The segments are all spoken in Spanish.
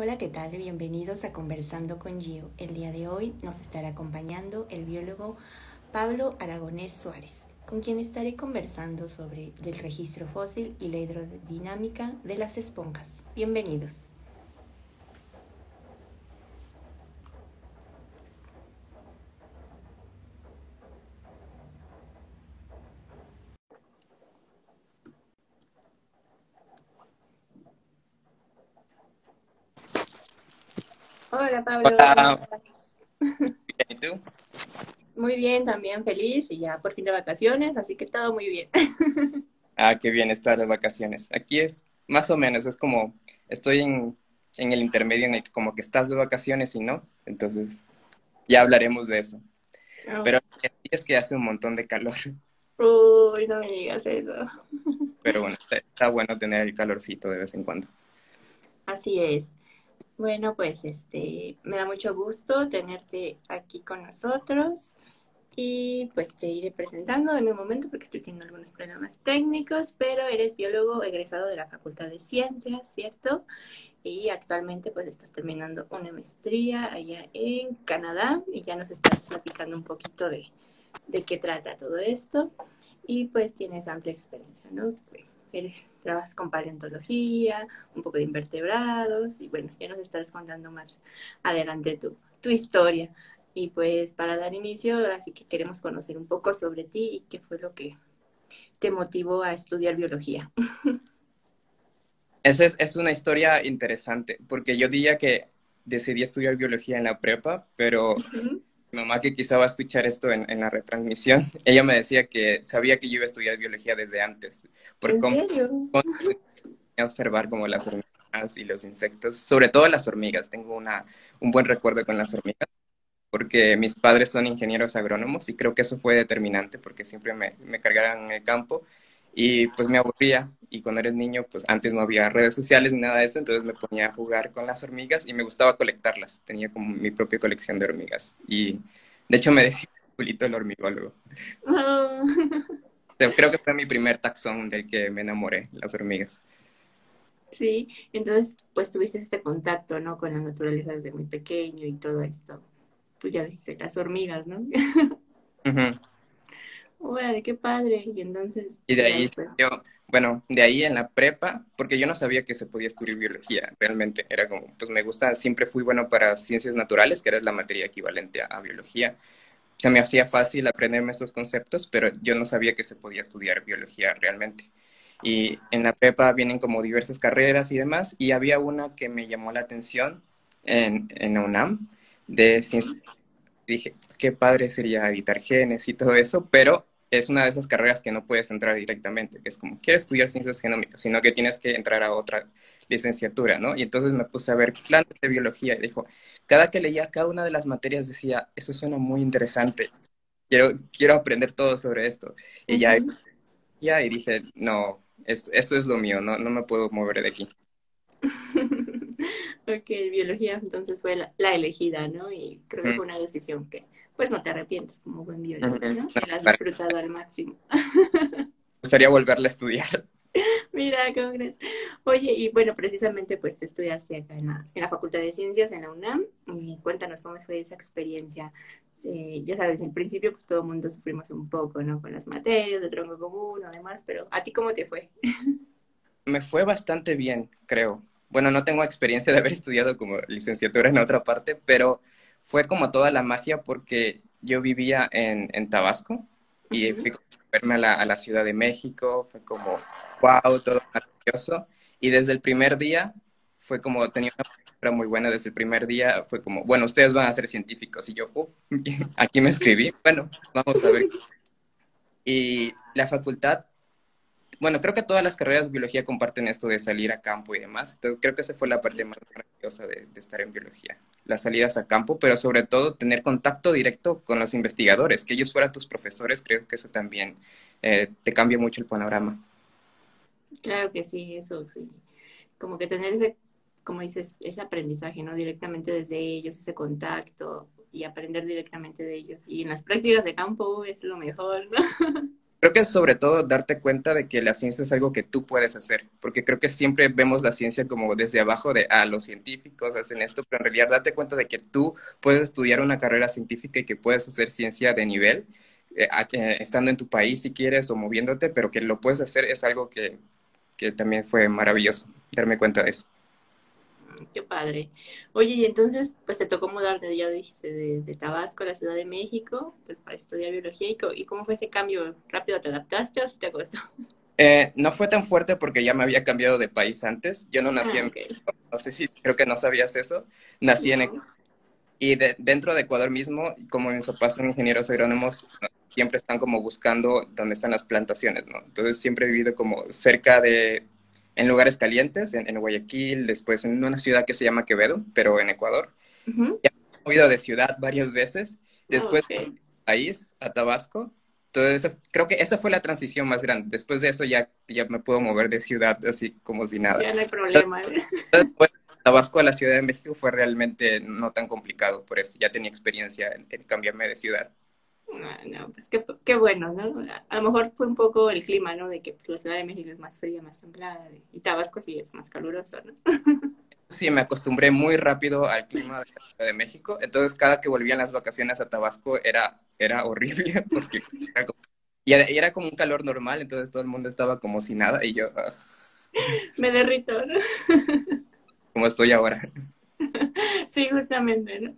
Hola, ¿qué tal? Bienvenidos a Conversando con Gio. El día de hoy nos estará acompañando el biólogo Pablo Aragonés Suárez, con quien estaré conversando sobre el registro fósil y la hidrodinámica de las esponjas. Bienvenidos. Hola Pablo. Hola. ¿y tú? Muy bien, también feliz y ya por fin de vacaciones, así que todo muy bien. Ah, qué bien estar de vacaciones. Aquí es más o menos, es como, estoy en, en el intermedio en el como que estás de vacaciones y no, entonces ya hablaremos de eso. Oh. Pero es que hace un montón de calor, Uy, no me digas eso. pero bueno, está, está bueno tener el calorcito de vez en cuando. Así es. Bueno, pues este, me da mucho gusto tenerte aquí con nosotros y pues te iré presentando en un momento porque estoy teniendo algunos problemas técnicos, pero eres biólogo egresado de la Facultad de Ciencias, ¿cierto? Y actualmente pues estás terminando una maestría allá en Canadá y ya nos estás platicando un poquito de, de qué trata todo esto y pues tienes amplia experiencia, ¿no? Eres, trabajas con paleontología, un poco de invertebrados y bueno, ya nos estarás contando más adelante tu, tu historia. Y pues para dar inicio, ahora sí que queremos conocer un poco sobre ti y qué fue lo que te motivó a estudiar biología. Esa es, es una historia interesante, porque yo diría que decidí estudiar biología en la prepa, pero mamá que quizá va a escuchar esto en, en la retransmisión, ella me decía que sabía que yo iba a estudiar biología desde antes, por ¿En cómo observar como las hormigas y los insectos, sobre todo las hormigas. Tengo una, un buen recuerdo con las hormigas porque mis padres son ingenieros agrónomos y creo que eso fue determinante porque siempre me, me cargaron en el campo y pues me aburría y cuando eres niño pues antes no había redes sociales ni nada de eso, entonces me ponía a jugar con las hormigas y me gustaba colectarlas. Tenía como mi propia colección de hormigas y de hecho me decía Julito el hormigólogo. Oh. Creo que fue mi primer taxón del que me enamoré, las hormigas. Sí, entonces pues tuviste este contacto, ¿no? Con la naturaleza desde muy pequeño y todo esto. Pues ya dijiste, las hormigas, ¿no? Ujú. Órale, qué padre. Y entonces, Y de ahí yo, bueno, de ahí en la prepa, porque yo no sabía que se podía estudiar biología, realmente. Era como, pues me gusta, siempre fui bueno para ciencias naturales, que era la materia equivalente a, a biología. Se me hacía fácil aprenderme estos conceptos, pero yo no sabía que se podía estudiar biología realmente. Y en la prepa vienen como diversas carreras y demás, y había una que me llamó la atención en, en UNAM, de ciencias dije, qué padre sería editar genes y todo eso, pero es una de esas carreras que no puedes entrar directamente, que es como, quiero estudiar ciencias genómicas, sino que tienes que entrar a otra licenciatura, ¿no? Y entonces me puse a ver plantas de biología y dijo, cada que leía cada una de las materias decía, eso suena muy interesante, quiero, quiero aprender todo sobre esto. Y ya, Ujú. ya y dije, no, esto, esto es lo mío, no, no me puedo mover de aquí. Ok, biología entonces fue la, la elegida, ¿no? Y creo que fue una decisión que, pues no te arrepientes como buen biólogo. ¿no? No, Que la has disfrutado al máximo. me gustaría volverla a estudiar. Mira, ¿cómo crees? Oye, y bueno, precisamente pues tú estudiaste acá en la, en la Facultad de Ciencias, en la UNAM, y cuéntanos cómo fue esa experiencia. Eh, ya sabes, al principio pues todo el mundo sufrimos un poco, ¿no? Con las materias de tronco común o demás, pero ¿a ti cómo te fue? Me fue bastante bien, creo. Bueno, no tengo experiencia de haber estudiado como licenciatura en otra parte, pero fue como toda la magia porque yo vivía en, en Tabasco y fui a verme a la, a la Ciudad de México, fue como, wow, todo maravilloso. Y desde el primer día fue como, tenía una postura muy buena, desde el primer día fue como, bueno, ustedes van a ser científicos. Y yo, "Uf", aquí me escribí, bueno, vamos a ver. Y la facultad bueno, creo que todas las carreras de biología comparten esto de salir a campo y demás. Entonces, creo que esa fue la parte más de, de estar en biología. Las salidas a campo, pero sobre todo tener contacto directo con los investigadores, que ellos fueran tus profesores, creo que eso también eh, te cambia mucho el panorama. Claro que sí, eso sí. Como que tener ese, como dices, ese aprendizaje, ¿no? Directamente desde ellos, ese contacto y aprender directamente de ellos. Y en las prácticas de campo es lo mejor, ¿no? creo que sobre todo darte cuenta de que la ciencia es algo que tú puedes hacer, porque creo que siempre vemos la ciencia como desde abajo de, ah, los científicos hacen esto, pero en realidad date cuenta de que tú puedes estudiar una carrera científica y que puedes hacer ciencia de nivel, eh, estando en tu país si quieres o moviéndote, pero que lo puedes hacer es algo que, que también fue maravilloso, darme cuenta de eso. Qué padre. Oye, y entonces, pues te tocó mudarte, ya dijiste, desde Tabasco a la Ciudad de México, pues para estudiar biología. ¿Y cómo fue ese cambio? ¿Rápido te adaptaste o si te costó? Eh, no fue tan fuerte porque ya me había cambiado de país antes. Yo no nací ah, en no sé si creo que no sabías eso. Nací en y dentro de Ecuador mismo, como mis papás son ingenieros agrónomos, siempre están como buscando dónde están las plantaciones, ¿no? Entonces siempre he vivido como cerca de en lugares calientes, en, Guayaquil, después en una ciudad que se llama Quevedo, pero en Ecuador. Ya he movido de ciudad varias veces, después okay. país, a Tabasco. Entonces, creo que esa fue la transición más grande. Después de eso ya, ya me puedo mover de ciudad así como si nada. Ya no hay problema. ¿eh? Después, Tabasco a la Ciudad de México fue realmente no tan complicado, por eso ya tenía experiencia en cambiarme de ciudad. Ah, no, pues qué, bueno, ¿no? A lo mejor fue un poco el clima, ¿no? De que pues, la Ciudad de México es más fría, más templada, y Tabasco sí es más caluroso, ¿no? Sí, me acostumbré muy rápido al clima de la Ciudad de México, entonces cada que volvían las vacaciones a Tabasco era, era horrible, porque era como, y era como un calor normal, entonces todo el mundo estaba como sin nada, y yo... Ah. me derrito, ¿no? como estoy ahora. Sí, justamente, ¿no?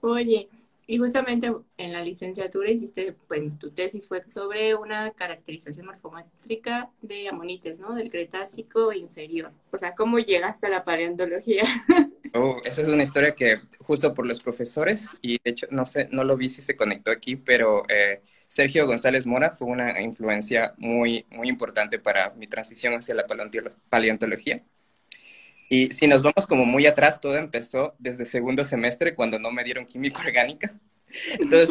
Oye, y justamente en la licenciatura hiciste, pues tu tesis fue sobre una caracterización morfométrica de amonites, ¿no? Del Cretácico inferior. O sea, ¿cómo llegaste a la paleontología? Oh, esa es una historia que justo por los profesores, y de hecho no sé, no lo vi si se conectó aquí, pero eh, Sergio González Mora fue una influencia muy, muy importante para mi transición hacia la paleontología. Y si nos vamos como muy atrás, todo empezó desde segundo semestre cuando no me dieron química orgánica. Entonces,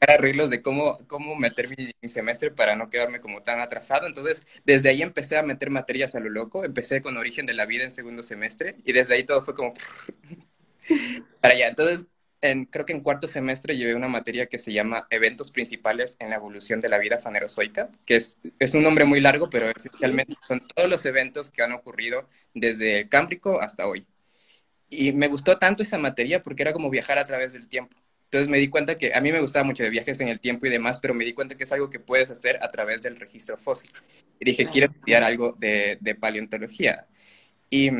arreglos de cómo, cómo meter mi, semestre para no quedarme como tan atrasado. Entonces, desde ahí empecé a meter materias a lo loco. Empecé con origen de la vida en segundo semestre y desde ahí todo fue como para allá. Entonces, creo que en cuarto semestre llevé una materia que se llama Eventos Principales en la Evolución de la Vida Fanerozoica, que es, es un nombre muy largo, pero esencialmente son todos los eventos que han ocurrido desde el Cámbrico hasta hoy. Y me gustó tanto esa materia porque era como viajar a través del tiempo. Entonces me di cuenta que a mí me gustaba mucho de viajes en el tiempo y demás, pero me di cuenta que es algo que puedes hacer a través del registro fósil. Y dije, quiero estudiar algo de, de paleontología. Y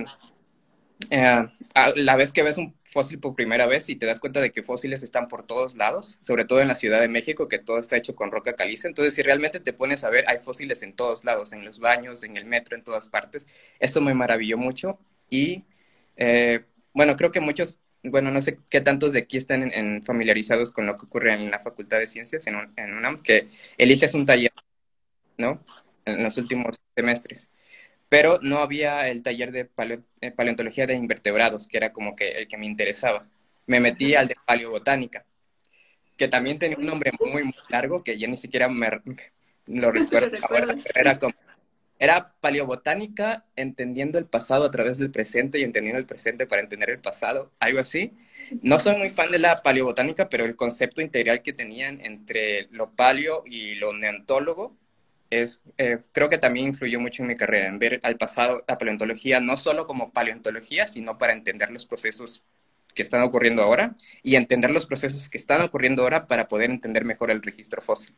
eh, la vez que ves un fósil por primera vez y te das cuenta de que fósiles están por todos lados, sobre todo en la Ciudad de México, que todo está hecho con roca caliza. Entonces, si realmente te pones a ver, hay fósiles en todos lados, en los baños, en el metro, en todas partes. Eso me maravilló mucho. Y eh, bueno, creo que muchos, bueno, no sé qué tantos de aquí están en, familiarizados con lo que ocurre en la Facultad de Ciencias, en, en UNAM, que eliges un taller, ¿no? En los últimos semestres pero no había el taller de eh, paleontología de invertebrados, que era como que el que me interesaba. Me metí al de paleobotánica, que también tenía un nombre muy, muy largo, que ya ni siquiera me lo recuerdo era como, era paleobotánica entendiendo el pasado a través del presente y entendiendo el presente para entender el pasado, algo así. No soy muy fan de la paleobotánica, pero el concepto integral que tenían entre lo paleo y lo neontólogo es, eh, creo que también influyó mucho en mi carrera, en ver al pasado la paleontología no solo como paleontología, sino para entender los procesos que están ocurriendo ahora y entender los procesos que están ocurriendo ahora para poder entender mejor el registro fósil.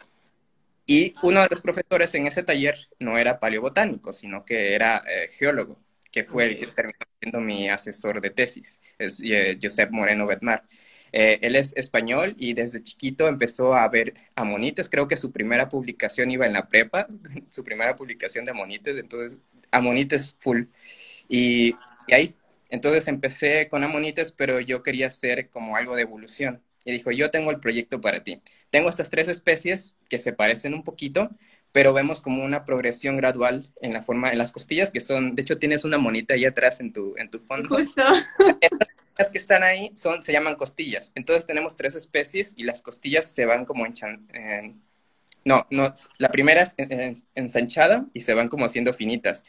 Y uno de los profesores en ese taller no era paleobotánico, sino que era eh, geólogo, que fue el que terminó siendo mi asesor de tesis, es eh, Josep Moreno Betmar. Eh, él es español y desde chiquito empezó a ver amonites. Creo que su primera publicación iba en la prepa, su primera publicación de amonites, entonces amonites full. Y, ahí, entonces empecé con amonites, pero yo quería hacer como algo de evolución. Y dijo, yo tengo el proyecto para ti. Tengo estas tres especies que se parecen un poquito, pero vemos como una progresión gradual en la forma, en las costillas, que son, de hecho tienes una monita ahí atrás en tu, en tu fondo. Justo. Las que están ahí son, se llaman costillas. Entonces tenemos tres especies y las costillas se van como en, no, no, la primera es ensanchada y se van como haciendo finitas.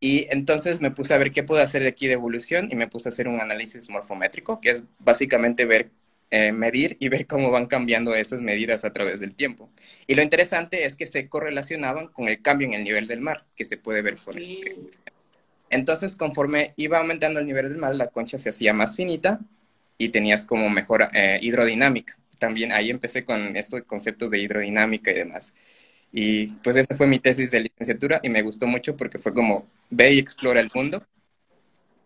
Y entonces me puse a ver qué puedo hacer de aquí de evolución y me puse a hacer un análisis morfométrico, que es básicamente ver eh, medir y ver cómo van cambiando esas medidas a través del tiempo. Y lo interesante es que se correlacionaban con el cambio en el nivel del mar, que se puede ver por sí. Entonces, conforme iba aumentando el nivel del mar, la concha se hacía más finita y tenías como mejor eh, hidrodinámica. También ahí empecé con estos conceptos de hidrodinámica y demás. Y pues esa fue mi tesis de licenciatura y me gustó mucho porque fue como ve y explora el mundo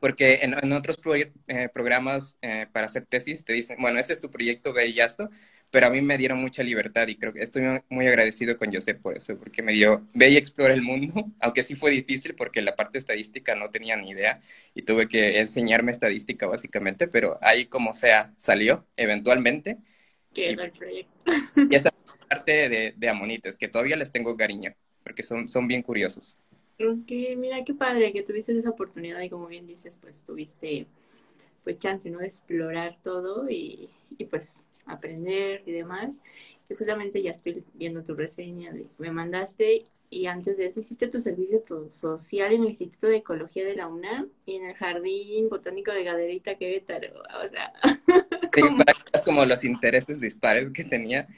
porque en, otros eh, programas eh, para hacer tesis te dicen, bueno, este es tu proyecto, ve y esto, pero a mí me dieron mucha libertad y creo que estoy muy agradecido con José por eso, porque me dio, ve y explora el mundo, aunque sí fue difícil porque la parte estadística no tenía ni idea y tuve que enseñarme estadística básicamente, pero ahí como sea, salió eventualmente. ¿Qué el proyecto? Y esa parte de, de Amonites, que todavía les tengo cariño, porque son, son bien curiosos. Ok, mira qué padre que tuviste esa oportunidad y como bien dices, pues tuviste pues chance, ¿no? De explorar todo y, y pues aprender y demás. Y justamente ya estoy viendo tu reseña de que me mandaste y antes de eso hiciste tu servicio social en el Instituto de Ecología de la UNAM y en el Jardín Botánico de Gaderita Querétaro. O sea, como los intereses dispares que tenía.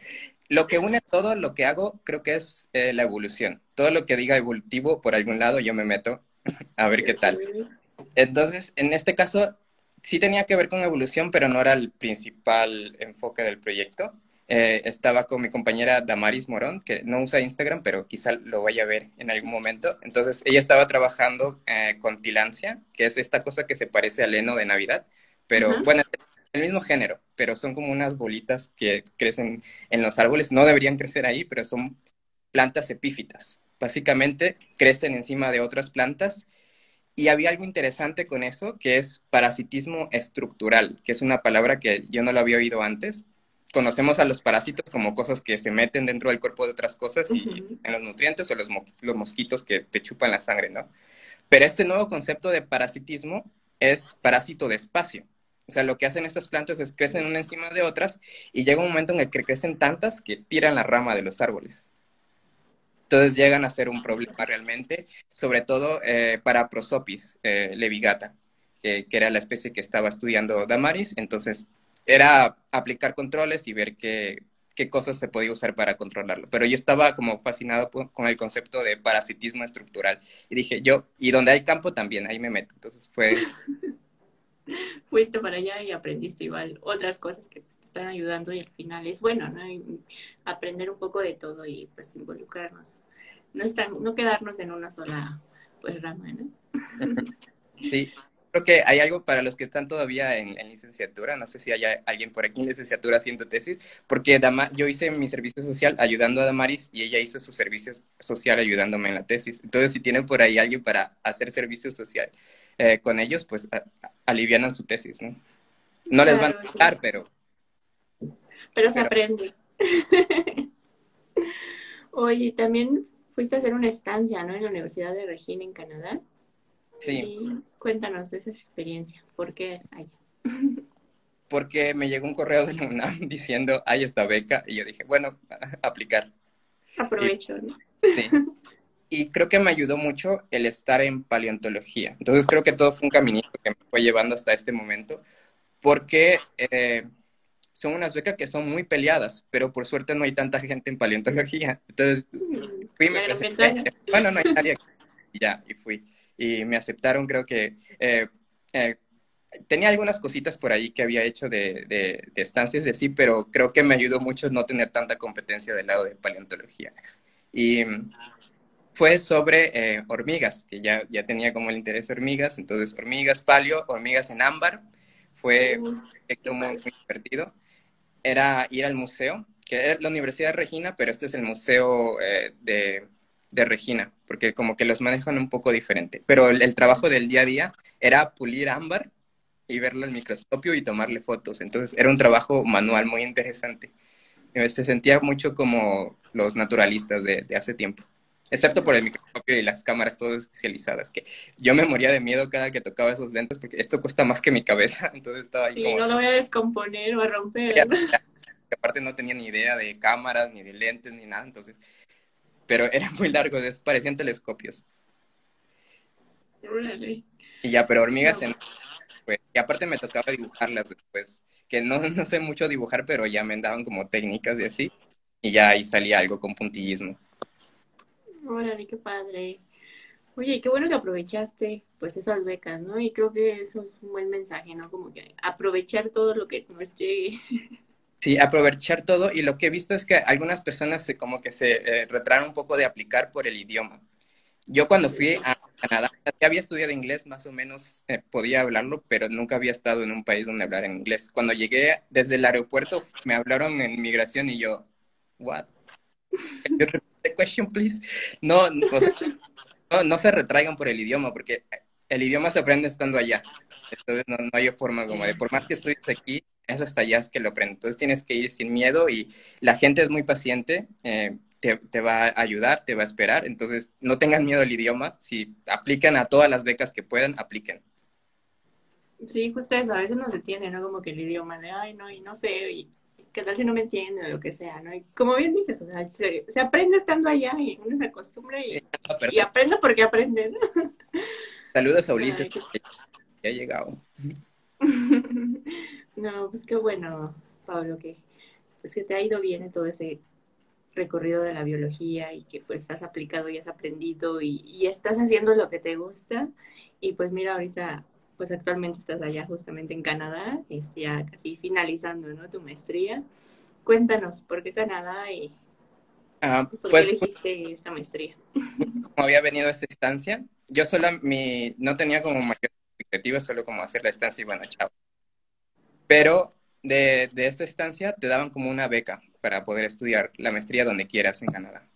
Lo que une todo lo que hago creo que es eh, la evolución. Todo lo que diga evolutivo por algún lado yo me meto a ver qué tal. Entonces, en este caso sí tenía que ver con evolución, pero no era el principal enfoque del proyecto. Eh, estaba con mi compañera Damaris Morón, que no usa Instagram, pero quizá lo vaya a ver en algún momento. Entonces, ella estaba trabajando eh, con tilancia, que es esta cosa que se parece al heno de Navidad, pero bueno, el mismo género, pero son como unas bolitas que crecen en los árboles. No deberían crecer ahí, pero son plantas epífitas. Básicamente crecen encima de otras plantas. Y había algo interesante con eso, que es parasitismo estructural, que es una palabra que yo no la había oído antes. Conocemos a los parásitos como cosas que se meten dentro del cuerpo de otras cosas y en los nutrientes o los, los mosquitos que te chupan la sangre, ¿no? Pero este nuevo concepto de parasitismo es parásito de espacio. O sea, lo que hacen estas plantas es crecen una encima de otras y llega un momento en el que crecen tantas que tiran la rama de los árboles. Entonces llegan a ser un problema realmente, sobre todo eh, para Prosopis eh, levigata, que, era la especie que estaba estudiando Damaris. Entonces era aplicar controles y ver qué, qué cosas se podía usar para controlarlo. Pero yo estaba como fascinado con el concepto de parasitismo estructural. Y dije, yo, y donde hay campo también, ahí me meto. Entonces fue fuiste para allá y aprendiste igual otras cosas que pues, te están ayudando y al final es bueno, ¿no? aprender un poco de todo y pues involucrarnos. No, están, no quedarnos en una sola pues rama, ¿no? Sí, creo que hay algo para los que están todavía en, licenciatura, no sé si hay alguien por aquí en licenciatura haciendo tesis, porque Dama, yo hice mi servicio social ayudando a Damaris y ella hizo su servicio social ayudándome en la tesis. Entonces, si tienen por ahí alguien para hacer servicio social eh, con ellos, pues alivianan su tesis, ¿no? No les van a dar, pero... Pero se aprende. Oye, también fuiste a hacer una estancia, ¿no? En la Universidad de Regina, en Canadá. Sí. cuéntanos esa experiencia. ¿Por qué allá? Porque me llegó un correo de la UNAM diciendo, hay esta beca, y yo dije, bueno, aplicar. Aprovecho, ¿no? Sí. y creo que me ayudó mucho el estar en paleontología. Entonces creo que todo fue un caminito que me fue llevando hasta este momento, porque eh, son unas becas que son muy peleadas, pero por suerte no hay tanta gente en paleontología. Entonces mm, fui me presenté, bueno, no hay nadie, y ya, y fui. Y me aceptaron, creo que... Eh, eh, tenía algunas cositas por ahí que había hecho de, de, de estancias de sí, pero creo que me ayudó mucho no tener tanta competencia del lado de paleontología. Y fue sobre eh, hormigas, que ya, ya tenía como el interés de hormigas, entonces hormigas palio, hormigas en ámbar, fue un proyecto muy, divertido. Era ir al museo, que es la Universidad de Regina, pero este es el museo eh, de, de, Regina, porque como que los manejan un poco diferente. Pero el, trabajo del día a día era pulir ámbar y verlo al microscopio y tomarle fotos. Entonces era un trabajo manual muy interesante. Se sentía mucho como los naturalistas de, de hace tiempo excepto por el microscopio y las cámaras todas especializadas, que yo me moría de miedo cada que tocaba esos lentes porque esto cuesta más que mi cabeza, entonces estaba ahí y no lo voy a descomponer o a romper. aparte no tenía ni idea de cámaras, ni de lentes, ni nada, entonces, pero era muy largo, parecían telescopios. Y ya, pero hormigas en después. Y aparte me tocaba dibujarlas después, que no, no sé mucho dibujar, pero ya me daban como técnicas y así. Y ya ahí salía algo con puntillismo. Órale, qué padre. Oye, qué bueno que aprovechaste pues esas becas, ¿no? Y creo que eso es un buen mensaje, ¿no? Como que aprovechar todo lo que nos llegue. Sí, aprovechar todo y lo que he visto es que algunas personas se, como que se eh, retraen un poco de aplicar por el idioma. Yo cuando fui a Canadá, ya había estudiado inglés, más o menos eh, podía hablarlo, pero nunca había estado en un país donde hablar en inglés. Cuando llegué desde el aeropuerto, me hablaron en migración y yo, what? the question, please? No, no, no, se retraigan por el idioma, porque el idioma se aprende estando allá. Entonces no, hay forma como de, por más que estudies aquí, es hasta allá que lo aprendes. Entonces tienes que ir sin miedo y la gente es muy paciente, eh, te, va a ayudar, te va a esperar. Entonces no tengan miedo al idioma. Si aplican a todas las becas que puedan, apliquen. Sí, justo eso, a veces nos detiene, ¿no? Como que el idioma de, ay, no, y no sé, y que tal si no me entienden o lo que sea, ¿no? Y como bien dices, o sea, se, aprende estando allá y uno se acostumbra y, y aprende porque aprende, Saludos a Ulises, que ha llegado. no, pues qué bueno, Pablo, que, pues que te ha ido bien en todo ese recorrido de la biología y que pues has aplicado y has aprendido y, y estás haciendo lo que te gusta. Y pues mira, ahorita pues actualmente estás allá justamente en Canadá, este, ya casi finalizando, ¿no? Tu maestría. Cuéntanos, ¿por qué Canadá y ah, por pues, qué elegiste esta maestría? Como había venido a esta estancia, yo solo mi, no tenía como mayor expectativa, solo como hacer la estancia y bueno, chao. Pero de, de esta estancia te daban como una beca para poder estudiar la maestría donde quieras en Canadá.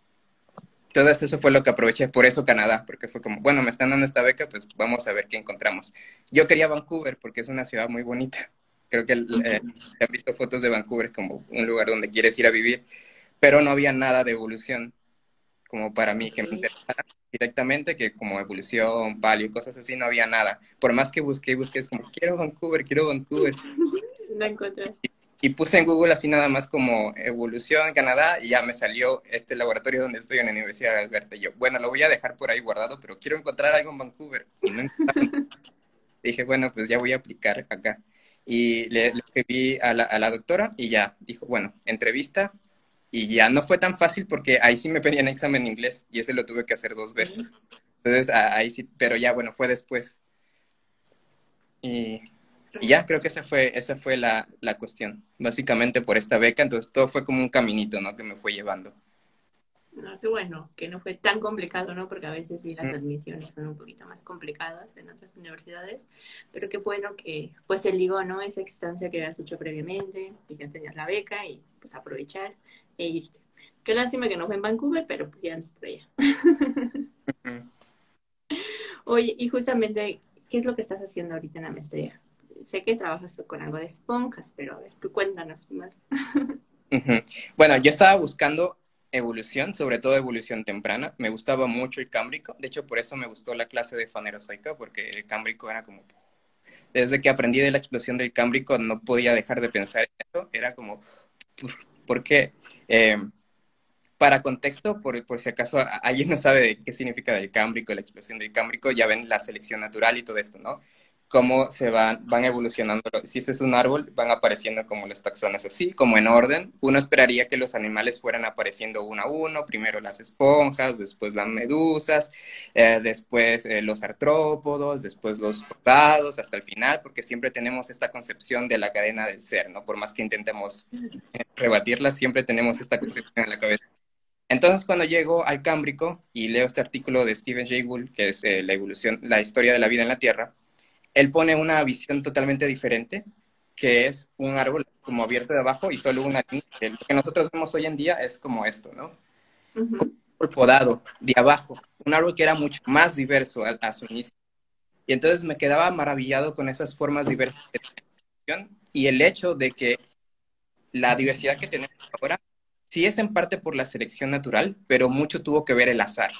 Entonces eso fue lo que aproveché, por eso Canadá, porque fue como, bueno, me están dando esta beca, pues vamos a ver qué encontramos. Yo quería Vancouver porque es una ciudad muy bonita. Creo que eh, he visto fotos de Vancouver como un lugar donde quieres ir a vivir, pero no había nada de evolución como para mí que me interesara directamente, que como evolución, palio, cosas así, no había nada. Por más que busqué y busqué, es como, quiero Vancouver, quiero Vancouver. No encontré y puse en Google así nada más como evolución en Canadá y ya me salió este laboratorio donde estoy en la Universidad de Alberta. Y yo, bueno, lo voy a dejar por ahí guardado, pero quiero encontrar algo en Vancouver. Y no dije, bueno, pues ya voy a aplicar acá. Y le, escribí a la, a la, doctora y ya dijo, bueno, entrevista. Y ya no fue tan fácil porque ahí sí me pedían examen en inglés y ese lo tuve que hacer dos veces. Entonces ahí sí, pero ya bueno, fue después. Y y ya, creo que esa fue, esa fue la, la, cuestión, básicamente por esta beca, entonces todo fue como un caminito, ¿no? Que me fue llevando. No, qué bueno, que no fue tan complicado, ¿no? Porque a veces sí las admisiones son un poquito más complicadas en otras universidades, pero qué bueno que pues se ligó, ¿no? Esa exstancia que habías hecho previamente, que ya tenías la beca y pues aprovechar e irte. Qué lástima que no fue en Vancouver, pero pues ya andas por allá. Oye, y justamente, ¿qué es lo que estás haciendo ahorita en la maestría? sé que trabajas con algo de esponjas, pero a ver, tú cuéntanos más. Bueno, yo estaba buscando evolución, sobre todo evolución temprana. Me gustaba mucho el cámbrico. De hecho, por eso me gustó la clase de fanerozoica, porque el cámbrico era como... Desde que aprendí de la explosión del cámbrico, no podía dejar de pensar en eso. Era como, ¿por qué? Eh, para contexto, por, por, si acaso alguien no sabe qué significa el cámbrico, la explosión del cámbrico, ya ven la selección natural y todo esto, ¿no? Cómo se van, van evolucionando. Si este es un árbol, van apareciendo como los taxones así, como en orden. Uno esperaría que los animales fueran apareciendo uno a uno, primero las esponjas, después las medusas, eh, después eh, los artrópodos, después los cordados, hasta el final, porque siempre tenemos esta concepción de la cadena del ser, ¿no? Por más que intentemos eh, rebatirla, siempre tenemos esta concepción en la cabeza. Entonces, cuando llego al Cámbrico y leo este artículo de Stephen Jay Gould, que es la evolución, la historia de la vida en la Tierra, él pone una visión totalmente diferente, que es un árbol como abierto de abajo y solo una línea. Lo que nosotros vemos hoy en día es como esto, ¿no? podado de abajo, un árbol que era mucho más diverso a, su inicio. Y entonces me quedaba maravillado con esas formas diversas de y el hecho de que la diversidad que tenemos ahora sí es en parte por la selección natural, pero mucho tuvo que ver el azar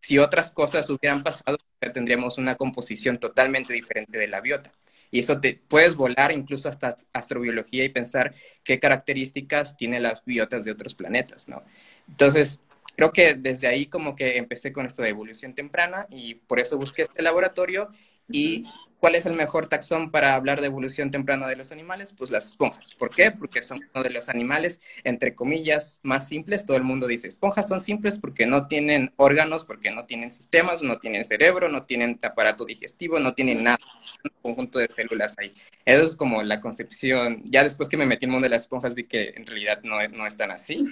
si otras cosas hubieran pasado, tendríamos una composición totalmente diferente de la biota. Y eso te puedes volar incluso hasta astrobiología y pensar qué características tienen las biotas de otros planetas, ¿no? Entonces, creo que desde ahí como que empecé con esto de evolución temprana y por eso busqué este laboratorio Y ¿Cuál es el mejor taxón para hablar de evolución temprana de los animales? Pues las esponjas. ¿Por qué? Porque son uno de los animales, entre comillas, más simples. Todo el mundo dice, esponjas son simples porque no tienen órganos, porque no tienen sistemas, no tienen cerebro, no tienen aparato digestivo, no tienen nada, un conjunto de células ahí. Eso es como la concepción. Ya después que me metí en el mundo de las esponjas vi que en realidad no, no es tan así.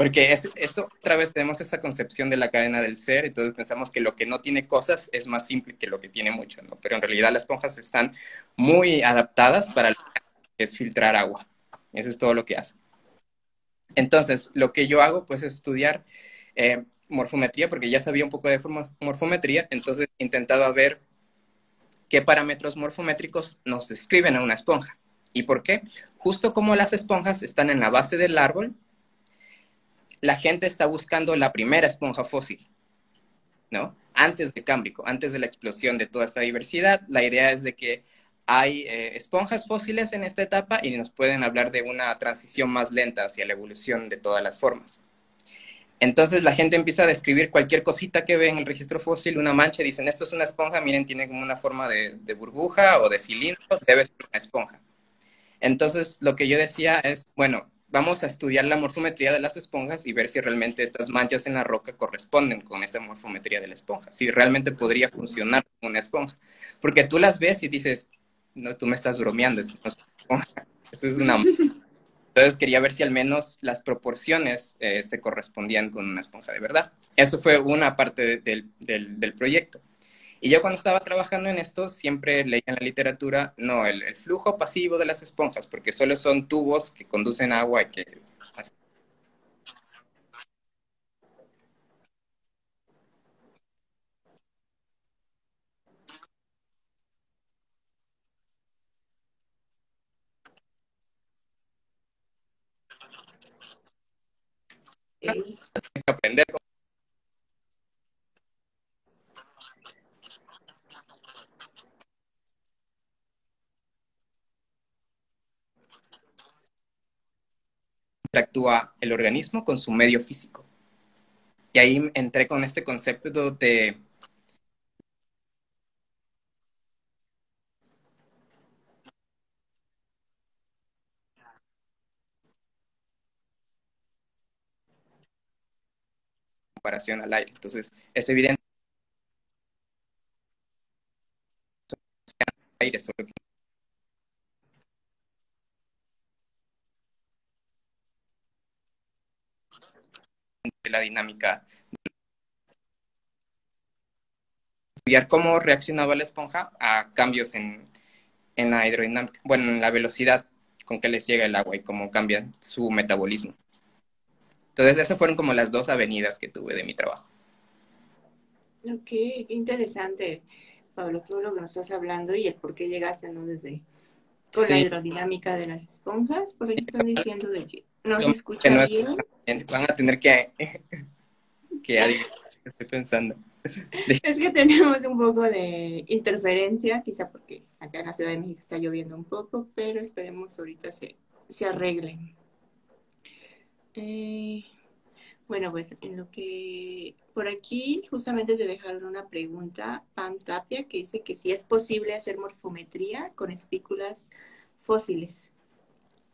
Porque es, esto, otra vez tenemos esa concepción de la cadena del ser, entonces pensamos que lo que no tiene cosas es más simple que lo que tiene mucho, ¿no? Pero en realidad las esponjas están muy adaptadas para es filtrar agua. Eso es todo lo que hacen. Entonces, lo que yo hago, pues, es estudiar eh, morfometría, porque ya sabía un poco de morfometría, entonces intentaba ver qué parámetros morfométricos nos describen a una esponja. ¿Y por qué? Justo como las esponjas están en la base del árbol, la gente está buscando la primera esponja fósil, ¿no? Antes de Cámbrico, antes de la explosión de toda esta diversidad, la idea es de que hay eh, esponjas fósiles en esta etapa y nos pueden hablar de una transición más lenta hacia la evolución de todas las formas. Entonces la gente empieza a describir cualquier cosita que ve en el registro fósil, una mancha, dicen, esto es una esponja, miren, tiene como una forma de burbuja o de cilindro, debe ser una esponja. Entonces lo que yo decía es, bueno, vamos a estudiar la morfometría de las esponjas y ver si realmente estas manchas en la roca corresponden con esa morfometría de la esponja, si realmente podría funcionar como una esponja. Porque tú las ves y dices, no, tú me estás bromeando, esto es una esponja. Entonces quería ver si al menos las proporciones eh, se correspondían con una esponja de verdad. Eso fue una parte del, del proyecto. Y yo cuando estaba trabajando en esto, siempre leía en la literatura, no, el, flujo pasivo de las esponjas, porque solo son tubos que conducen agua y que... aprender actúa el organismo con su medio físico. Y ahí entré con este concepto de comparación al aire. Entonces, es evidente la dinámica. Estudiar cómo reaccionaba la esponja a cambios en, en la hidrodinámica, bueno, en la velocidad con que les llega el agua y cómo cambia su metabolismo. Entonces, esas fueron como las dos avenidas que tuve de mi trabajo. Ok, qué interesante, Pablo, todo lo que nos estás hablando y el por qué llegaste, ¿no? Desde con la hidrodinámica de las esponjas, por ahí están diciendo de que no se escucha bien. Van a tener que, que estoy pensando. Es que tenemos un poco de interferencia, quizá porque acá en la Ciudad de México está lloviendo un poco, pero esperemos ahorita se, se arregle. Eh, bueno, pues en lo que por aquí justamente te dejaron una pregunta, Pam Tapia, que dice que si es posible hacer morfometría con espículas fósiles.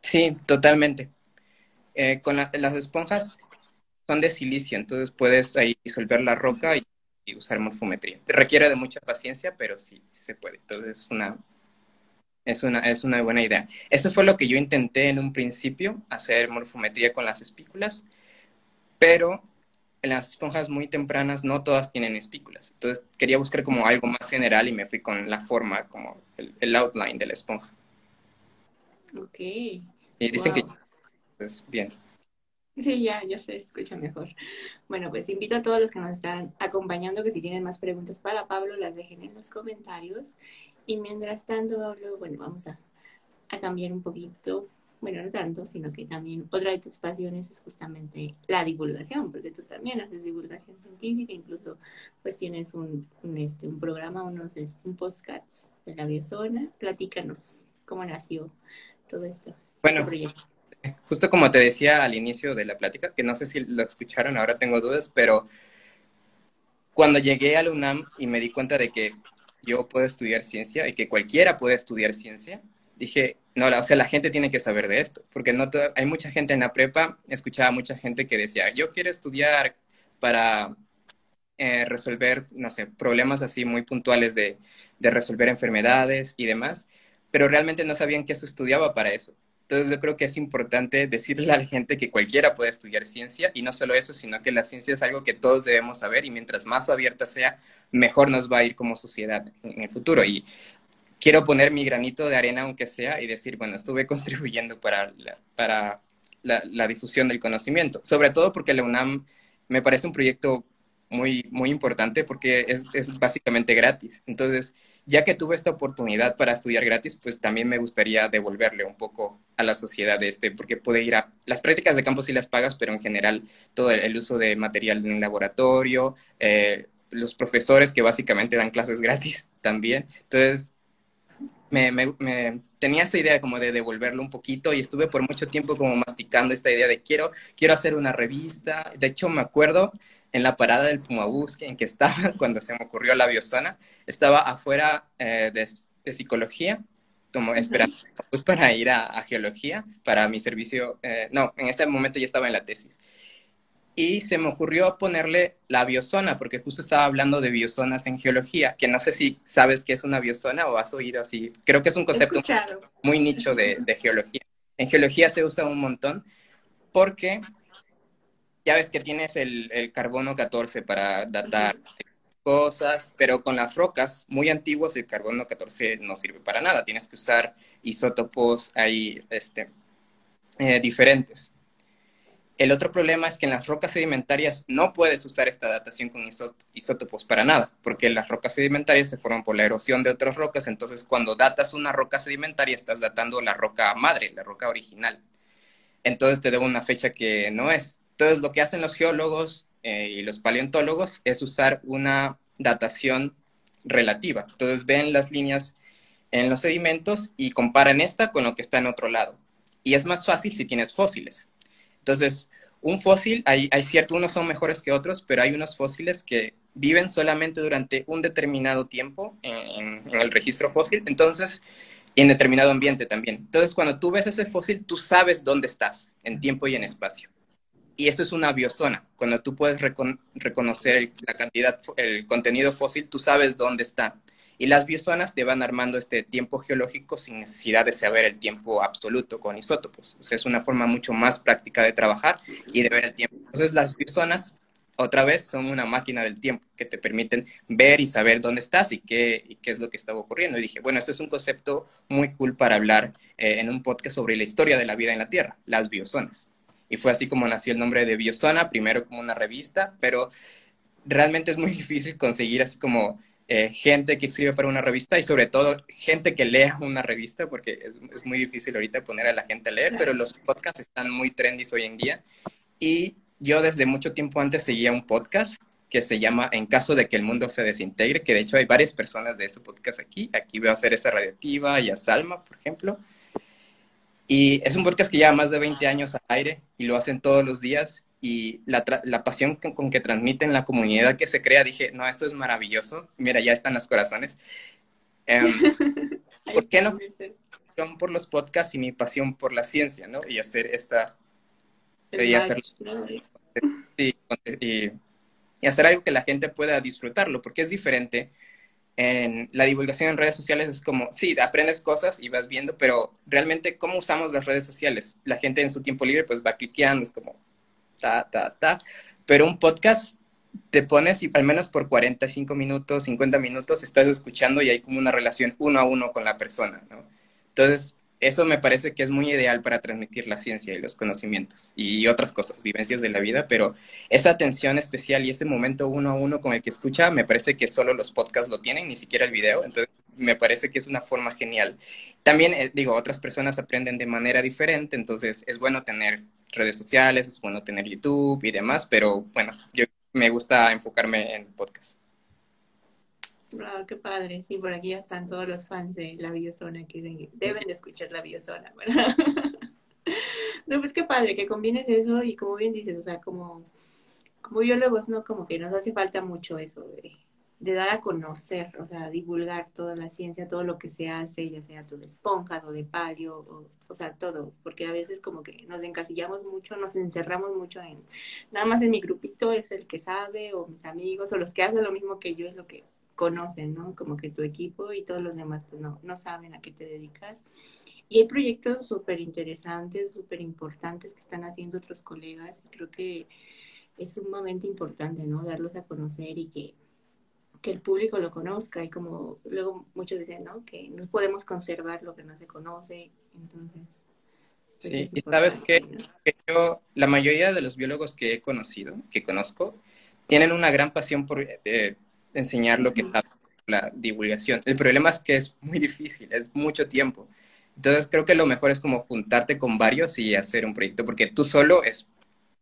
Sí, totalmente. Eh, con las esponjas son de silicio, entonces puedes ahí disolver la roca y, usar morfometría. Requiere de mucha paciencia, pero sí, se puede. Entonces es una, es, una, es una buena idea. Eso fue lo que yo intenté en un principio, hacer morfometría con las espículas, pero en las esponjas muy tempranas no todas tienen espículas. Entonces quería buscar como algo más general y me fui con la forma, como el, outline de la esponja. Ok. Y dicen que pues bien. Sí, ya, ya se escucha mejor. Bueno, pues invito a todos los que nos están acompañando que si tienen más preguntas para Pablo, las dejen en los comentarios. Y mientras tanto, Pablo, bueno, vamos a, a cambiar un poquito, bueno, no tanto, sino que también otra de tus pasiones es justamente la divulgación, porque tú también haces divulgación científica, incluso pues tienes un, un, este, un programa, unos, este, un podcast de la biozona. Platícanos cómo nació todo esto. Bueno, este proyecto justo como te decía al inicio de la plática, que no sé si lo escucharon, ahora tengo dudas, pero cuando llegué al UNAM y me di cuenta de que yo puedo estudiar ciencia y que cualquiera puede estudiar ciencia, dije, no, o sea, la gente tiene que saber de esto, porque no hay mucha gente en la prepa, escuchaba mucha gente que decía, yo quiero estudiar para eh, resolver, no sé, problemas así muy puntuales de, de, resolver enfermedades y demás, pero realmente no sabían que eso estudiaba para eso. Entonces yo creo que es importante decirle a la gente que cualquiera puede estudiar ciencia y no solo eso, sino que la ciencia es algo que todos debemos saber y mientras más abierta sea, mejor nos va a ir como sociedad en el futuro. Y quiero poner mi granito de arena, aunque sea, y decir, bueno, estuve contribuyendo para la, para la, difusión del conocimiento, sobre todo porque la UNAM me parece un proyecto muy, muy importante porque es, es, básicamente gratis. Entonces, ya que tuve esta oportunidad para estudiar gratis, pues también me gustaría devolverle un poco a la sociedad este, porque puede ir a las prácticas de campo si las pagas, pero en general todo el, uso de material en laboratorio, eh, los profesores que básicamente dan clases gratis también. Entonces, me, me, tenía esta idea como de devolverlo un poquito y estuve por mucho tiempo como masticando esta idea de quiero, quiero hacer una revista. De hecho, me acuerdo en la parada del Pumabús en que estaba cuando se me ocurrió la biosana, estaba afuera eh, de, psicología, como esperando pues, para ir a, geología, para mi servicio, eh, no, en ese momento ya estaba en la tesis y se me ocurrió ponerle la biozona, porque justo estaba hablando de biozonas en geología, que no sé si sabes qué es una biozona o has oído así. Creo que es un concepto muy, nicho de, geología. En geología se usa un montón porque ya ves que tienes el, el carbono 14 para datar cosas, pero con las rocas muy antiguas el carbono 14 no sirve para nada. Tienes que usar isótopos ahí este, eh, diferentes. El otro problema es que en las rocas sedimentarias no puedes usar esta datación con isótopos para nada, porque las rocas sedimentarias se forman por la erosión de otras rocas, entonces cuando datas una roca sedimentaria estás datando la roca madre, la roca original. Entonces te da una fecha que no es. Entonces lo que hacen los geólogos eh, y los paleontólogos es usar una datación relativa. Entonces ven las líneas en los sedimentos y comparan esta con lo que está en otro lado. Y es más fácil si tienes fósiles entonces, un fósil, hay, hay unos son mejores que otros, pero hay unos fósiles que viven solamente durante un determinado tiempo en, el registro fósil, entonces, en determinado ambiente también. Entonces, cuando tú ves ese fósil, tú sabes dónde estás, en tiempo y en espacio. Y eso es una biozona. Cuando tú puedes reconocer la cantidad, el contenido fósil, tú sabes dónde está. Y las biozonas te van armando este tiempo geológico sin necesidad de saber el tiempo absoluto con isótopos. O sea, es una forma mucho más práctica de trabajar y de ver el tiempo. Entonces, las biozonas, otra vez, son una máquina del tiempo que te permiten ver y saber dónde estás y qué, y qué es lo que estaba ocurriendo. Y dije, bueno, este es un concepto muy cool para hablar eh, en un podcast sobre la historia de la vida en la Tierra, las biozonas. Y fue así como nació el nombre de Biozona, primero como una revista, pero realmente es muy difícil conseguir así como eh, gente que escribe para una revista y sobre todo gente que lea una revista, porque es, muy difícil ahorita poner a la gente a leer, pero los podcasts están muy trendy hoy en día. Y yo desde mucho tiempo antes seguía un podcast que se llama En caso de que el mundo se desintegre, que de hecho hay varias personas de ese podcast aquí. Aquí veo a esa Radioactiva y a Salma, por ejemplo. Y es un podcast que lleva más de 20 años al aire y lo hacen todos los días y la, la pasión con, que transmiten la comunidad que se crea, dije, no, esto es maravilloso. Mira, ya están los corazones. Em, ¿Por qué no? Por los podcasts y mi pasión por la ciencia, ¿no? Y hacer esta... Y hacer, y, y hacer algo que la gente pueda disfrutarlo, porque es diferente en la divulgación en redes sociales es como, sí, aprendes cosas y vas viendo, pero realmente cómo usamos las redes sociales. La gente en su tiempo libre pues va cliqueando, es como, ta, ta, ta. Pero un podcast te pones y al menos por 45 minutos, 50 minutos estás escuchando y hay como una relación uno a uno con la persona, ¿no? Entonces, eso me parece que es muy ideal para transmitir la ciencia y los conocimientos y otras cosas, vivencias de la vida, pero esa atención especial y ese momento uno a uno con el que escucha, me parece que solo los podcasts lo tienen, ni siquiera el video, entonces me parece que es una forma genial. También, eh, digo, otras personas aprenden de manera diferente, entonces es bueno tener redes sociales, es bueno tener YouTube y demás, pero bueno, yo me gusta enfocarme en podcast. qué padre. Sí, por aquí ya están todos los fans de La Biozona que deben de escuchar La Biozona. no, pues qué padre que combines eso y como bien dices, o sea, como, como biólogos, ¿no? Como que nos hace falta mucho eso de de dar a conocer, o sea, divulgar toda la ciencia, todo lo que se hace, ya sea todo de esponjas o de palio, o, o, sea, todo, porque a veces como que nos encasillamos mucho, nos encerramos mucho en, nada más en mi grupito es el que sabe, o mis amigos, o los que hacen lo mismo que yo es lo que conocen, ¿no? Como que tu equipo y todos los demás pues no, no saben a qué te dedicas. Y hay proyectos súper interesantes, súper importantes que están haciendo otros colegas, creo que es sumamente importante, ¿no? Darlos a conocer y que que el público lo conozca y como luego muchos dicen, ¿no? Que no podemos conservar lo que no se conoce, entonces... Pues sí, y sabes que, que, yo, la mayoría de los biólogos que he conocido, que conozco, tienen una gran pasión por eh, enseñar lo que está la divulgación. El problema es que es muy difícil, es mucho tiempo. Entonces creo que lo mejor es como juntarte con varios y hacer un proyecto, porque tú solo es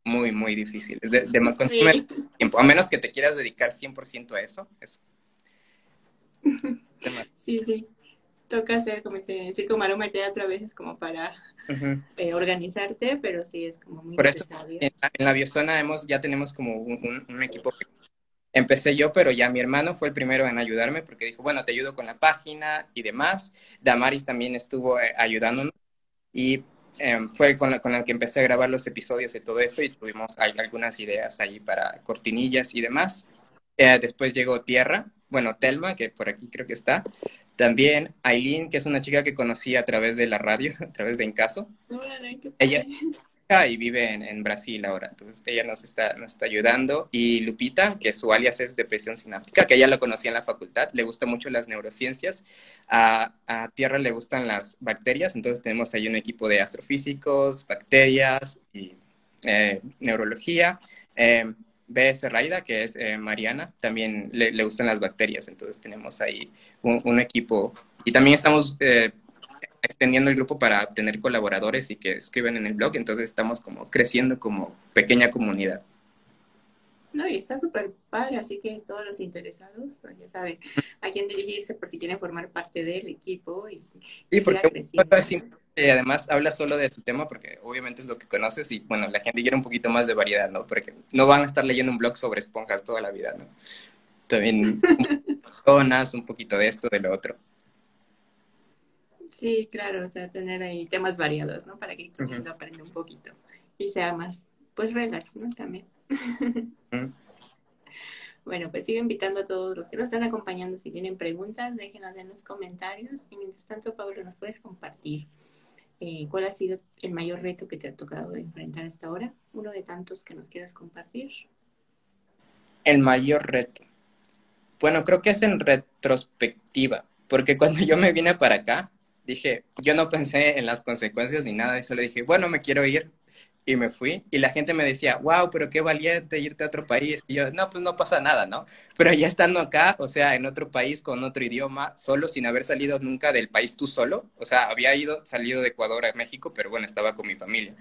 muy, muy difícil. De, de tiempo, a menos que te quieras dedicar 100% a eso. Es... sí, sí. Toca hacer como ese circo, maroma y teatro a veces como para eh, organizarte, pero sí es como muy Por eso, en la, en la, biozona hemos, ya tenemos como un, un, equipo que empecé yo, pero ya mi hermano fue el primero en ayudarme porque dijo, bueno, te ayudo con la página y demás. Damaris también estuvo eh, ayudándonos y Em, fue con la, con la que empecé a grabar los episodios y todo eso y tuvimos algunas ideas ahí para cortinillas y demás. Eh, después llegó Tierra, bueno, Telma, que por aquí creo que está. También Aileen, que es una chica que conocí a través de la radio, a través de Encaso. Ella y vive en, en, Brasil ahora. Entonces ella nos está, nos está ayudando. Y Lupita, que su alias es depresión sináptica, que ella lo conocía en la facultad, le gustan mucho las neurociencias. A, a, Tierra le gustan las bacterias, entonces tenemos ahí un equipo de astrofísicos, bacterias y eh, neurología. Eh, B. Serraida, que es eh, Mariana, también le, le, gustan las bacterias, entonces tenemos ahí un, un equipo. Y también estamos eh, extendiendo el grupo para obtener colaboradores y que escriben en el blog, entonces estamos como creciendo como pequeña comunidad. No, y está súper padre, así que todos los interesados ya saben a quién dirigirse por si quieren formar parte del equipo y sí, porque y además habla solo de tu tema porque obviamente es lo que conoces y bueno, la gente quiere un poquito más de variedad, ¿no? Porque no van a estar leyendo un blog sobre esponjas toda la vida, ¿no? También zonas, un poquito de esto, de lo otro. Sí, claro, o sea, tener ahí temas variados, ¿no? Para que todo el mundo aprenda un poquito y sea más, pues, relax, ¿no? También. Bueno, pues sigo invitando a todos los que nos están acompañando. Si tienen preguntas, déjenos en los comentarios. Y mientras tanto, Pablo, ¿nos puedes compartir eh, cuál ha sido el mayor reto que te ha tocado enfrentar hasta ahora? Uno de tantos que nos quieras compartir. El mayor reto. Bueno, creo que es en retrospectiva, porque cuando yo me vine para acá, dije, yo no pensé en las consecuencias ni nada, y solo dije, bueno, me quiero ir. Y me fui. Y la gente me decía, wow, pero qué valiente irte a otro país. Y yo, no, pues no pasa nada, ¿no? Pero ya estando acá, o sea, en otro país, con otro idioma, solo, sin haber salido nunca del país tú solo. O sea, había ido, salido de Ecuador a México, pero bueno, estaba con mi familia,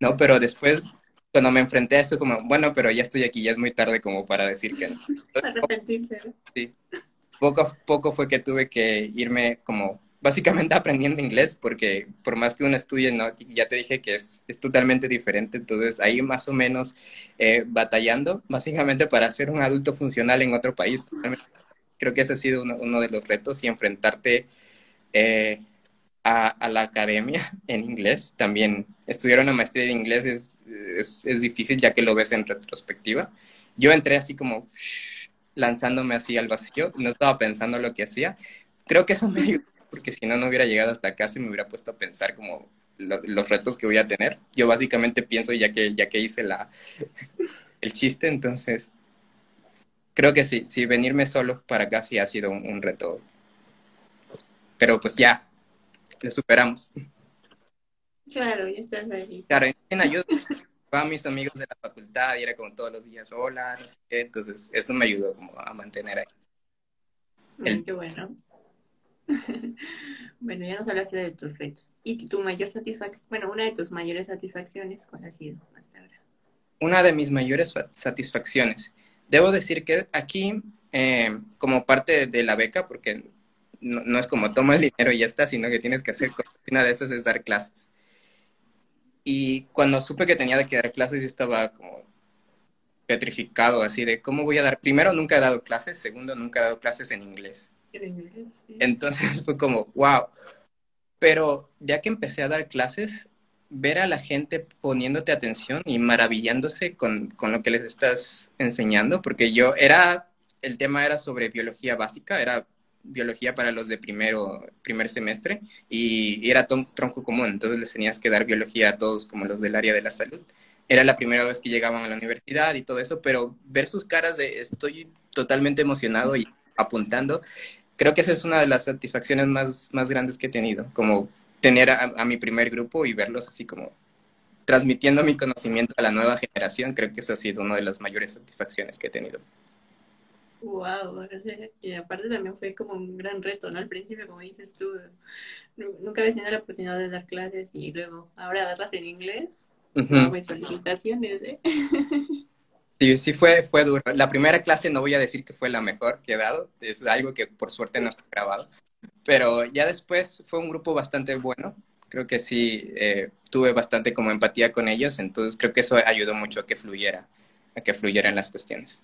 ¿no? Pero después, cuando me enfrenté a esto, como, bueno, pero ya estoy aquí, ya es muy tarde como para decir que no. Arrepentirse. Sí. Poco a poco fue que tuve que irme como básicamente aprendiendo inglés, porque por más que uno estudie, ¿no? ya te dije que es, es totalmente diferente, entonces ahí más o menos eh, batallando, básicamente para ser un adulto funcional en otro país. Creo que ese ha sido uno, de los retos y enfrentarte eh, a, la academia en inglés. También estudiar una maestría en inglés es, es, es difícil ya que lo ves en retrospectiva. Yo entré así como lanzándome así al vacío, no estaba pensando lo que hacía. Creo que eso me ayudó porque si no, no hubiera llegado hasta acá y me hubiera puesto a pensar como lo, los retos que voy a tener. Yo básicamente pienso ya que, ya que hice la, el chiste, entonces creo que sí, sí, venirme solo para acá sí ha sido un, un reto. Pero pues ya, lo superamos. Claro, ya estás ahí. Claro, en ayuda a mis amigos de la facultad y era como todos los días, hola, no sé qué, entonces eso me ayudó como a mantener ahí. El... Qué bueno. bueno, ya nos hablaste de tus retos. ¿Y tu mayor satisfacción? Bueno, una de tus mayores satisfacciones, ¿cuál ha sido hasta ahora? Una de mis mayores satisfacciones. Debo decir que aquí, eh, como parte de la beca, porque no, es como toma el dinero y ya está, sino que tienes que hacer una de esas es dar clases. Y cuando supe que tenía que dar clases, estaba como petrificado, así de cómo voy a dar. Primero, nunca he dado clases. Segundo, nunca he dado clases en inglés. Entonces fue como, wow. Pero ya que empecé a dar clases, ver a la gente poniéndote atención y maravillándose con, con, lo que les estás enseñando, porque yo era, el tema era sobre biología básica, era biología para los de primero, primer semestre y, era tronco común, entonces les tenías que dar biología a todos como los del área de la salud. Era la primera vez que llegaban a la universidad y todo eso, pero ver sus caras de estoy totalmente emocionado y apuntando, creo que esa es una de las satisfacciones más, más grandes que he tenido, como tener a, mi primer grupo y verlos así como transmitiendo mi conocimiento a la nueva generación, creo que eso ha sido una de las mayores satisfacciones que he tenido. Wow, y aparte también fue como un gran reto, ¿no? Al principio, como dices tú, nunca había tenido la oportunidad de dar clases y luego ahora darlas en inglés, uh pues solicitaciones, ¿eh? Sí, sí fue, fue duro. La primera clase no voy a decir que fue la mejor que he dado, es algo que por suerte no está grabado, pero ya después fue un grupo bastante bueno. Creo que sí eh, tuve bastante como empatía con ellos, entonces creo que eso ayudó mucho a que fluyera a que fluyeran las cuestiones.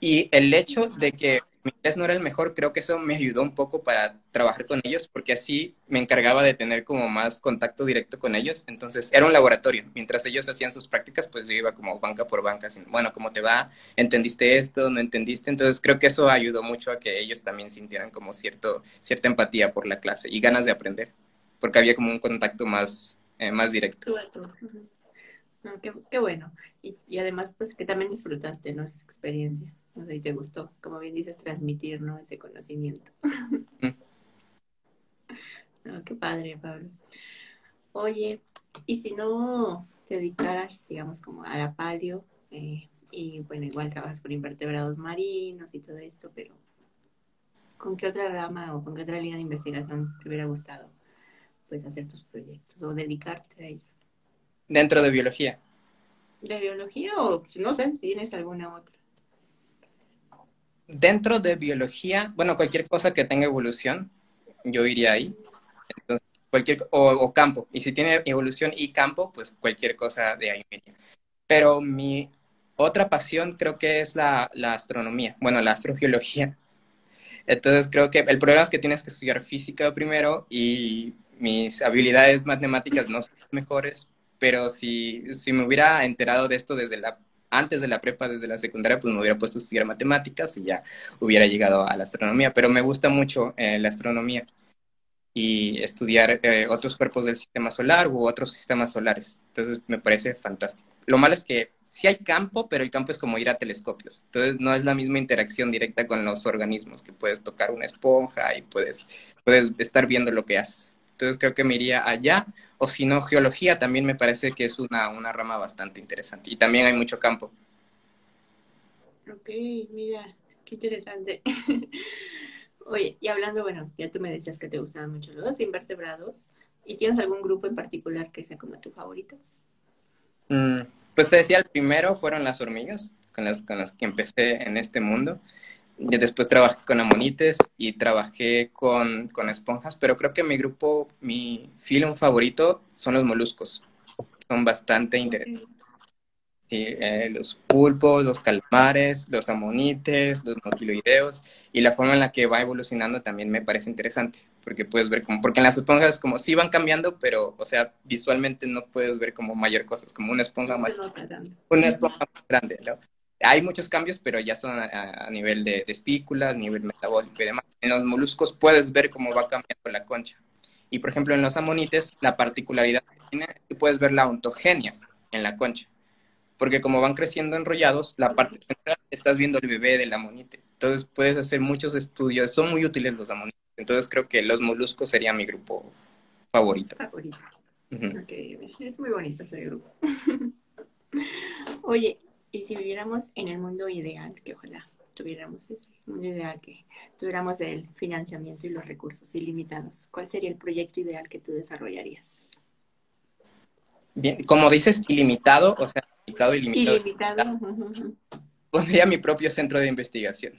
Y el hecho de que mi inglés no era el mejor, creo que eso me ayudó un poco para trabajar con ellos, porque así me encargaba de tener como más contacto directo con ellos. Entonces era un laboratorio. Mientras ellos hacían sus prácticas, pues yo iba como banca por banca, así, bueno, ¿cómo te va? ¿Entendiste esto? ¿No entendiste? Entonces creo que eso ayudó mucho a que ellos también sintieran como cierto, cierta empatía por la clase y ganas de aprender, porque había como un contacto más, eh, más directo. qué, bueno. Y, y, además, pues que también disfrutaste, ¿no? Esa experiencia. No sé, y te gustó, como bien dices, transmitir, ¿no? Ese conocimiento. qué padre, Pablo. Oye, y si no te dedicaras, digamos, como a la palio, eh, y bueno, igual trabajas con invertebrados marinos y todo esto, pero ¿con qué otra rama o con qué otra línea de investigación te hubiera gustado pues hacer tus proyectos o dedicarte a eso? Dentro de biología de biología o no sé si tienes alguna otra. Dentro de biología, bueno, cualquier cosa que tenga evolución, yo iría ahí. Entonces, cualquier, o, campo. Y si tiene evolución y campo, pues cualquier cosa de ahí. Pero mi otra pasión creo que es la, la astronomía, bueno, la astrobiología. Entonces creo que el problema es que tienes que estudiar física primero y mis habilidades matemáticas no son mejores, pero si, si me hubiera enterado de esto desde la antes de la prepa, desde la secundaria, pues me hubiera puesto a estudiar matemáticas y ya hubiera llegado a la astronomía. Pero me gusta mucho eh, la astronomía y estudiar eh, otros cuerpos del sistema solar u otros sistemas solares. Entonces me parece fantástico. Lo malo es que sí hay campo, pero el campo es como ir a telescopios. Entonces no es la misma interacción directa con los organismos, que puedes tocar una esponja y puedes, puedes estar viendo lo que haces. Entonces creo que me iría allá o si no, geología también me parece que es una, una rama bastante interesante y también hay mucho campo. Ok, mira, qué interesante. Oye, y hablando, bueno, ya tú me decías que te gustaban mucho los invertebrados. ¿Y tienes algún grupo en particular que sea como tu favorito? Mm, pues te decía, el primero fueron las hormigas, con las, con las que empecé en este mundo después trabajé con amonites y trabajé con, con, esponjas, pero creo que mi grupo, mi film favorito son los moluscos. Son bastante interesantes. Sí, eh, los pulpos, los calamares, los amonites, los moquiloideos y la forma en la que va evolucionando también me parece interesante, porque puedes ver como, porque en las esponjas como sí van cambiando, pero, o sea, visualmente no puedes ver como mayor cosas, como una esponja más, una esponja más grande, ¿no? Hay muchos cambios, pero ya son a, nivel de, de espículas, nivel metabólico y demás. En los moluscos puedes ver cómo va cambiando la concha. Y por ejemplo, en los amonites, la particularidad que tiene es que puedes ver la ontogenia en la concha. Porque como van creciendo enrollados, la parte central estás viendo el bebé del amonite. Entonces puedes hacer muchos estudios. Son muy útiles los amonites. Entonces creo que los moluscos sería mi grupo favorito. Favorito. Es muy bonito ese grupo. Oye, y si viviéramos en el mundo ideal, que ojalá tuviéramos ese mundo ideal, que tuviéramos el financiamiento y los recursos ilimitados, ¿cuál sería el proyecto ideal que tú desarrollarías? Bien, como dices, ilimitado, o sea, ilimitado, ilimitado. Ilimitado. Pondría mi propio centro de investigación,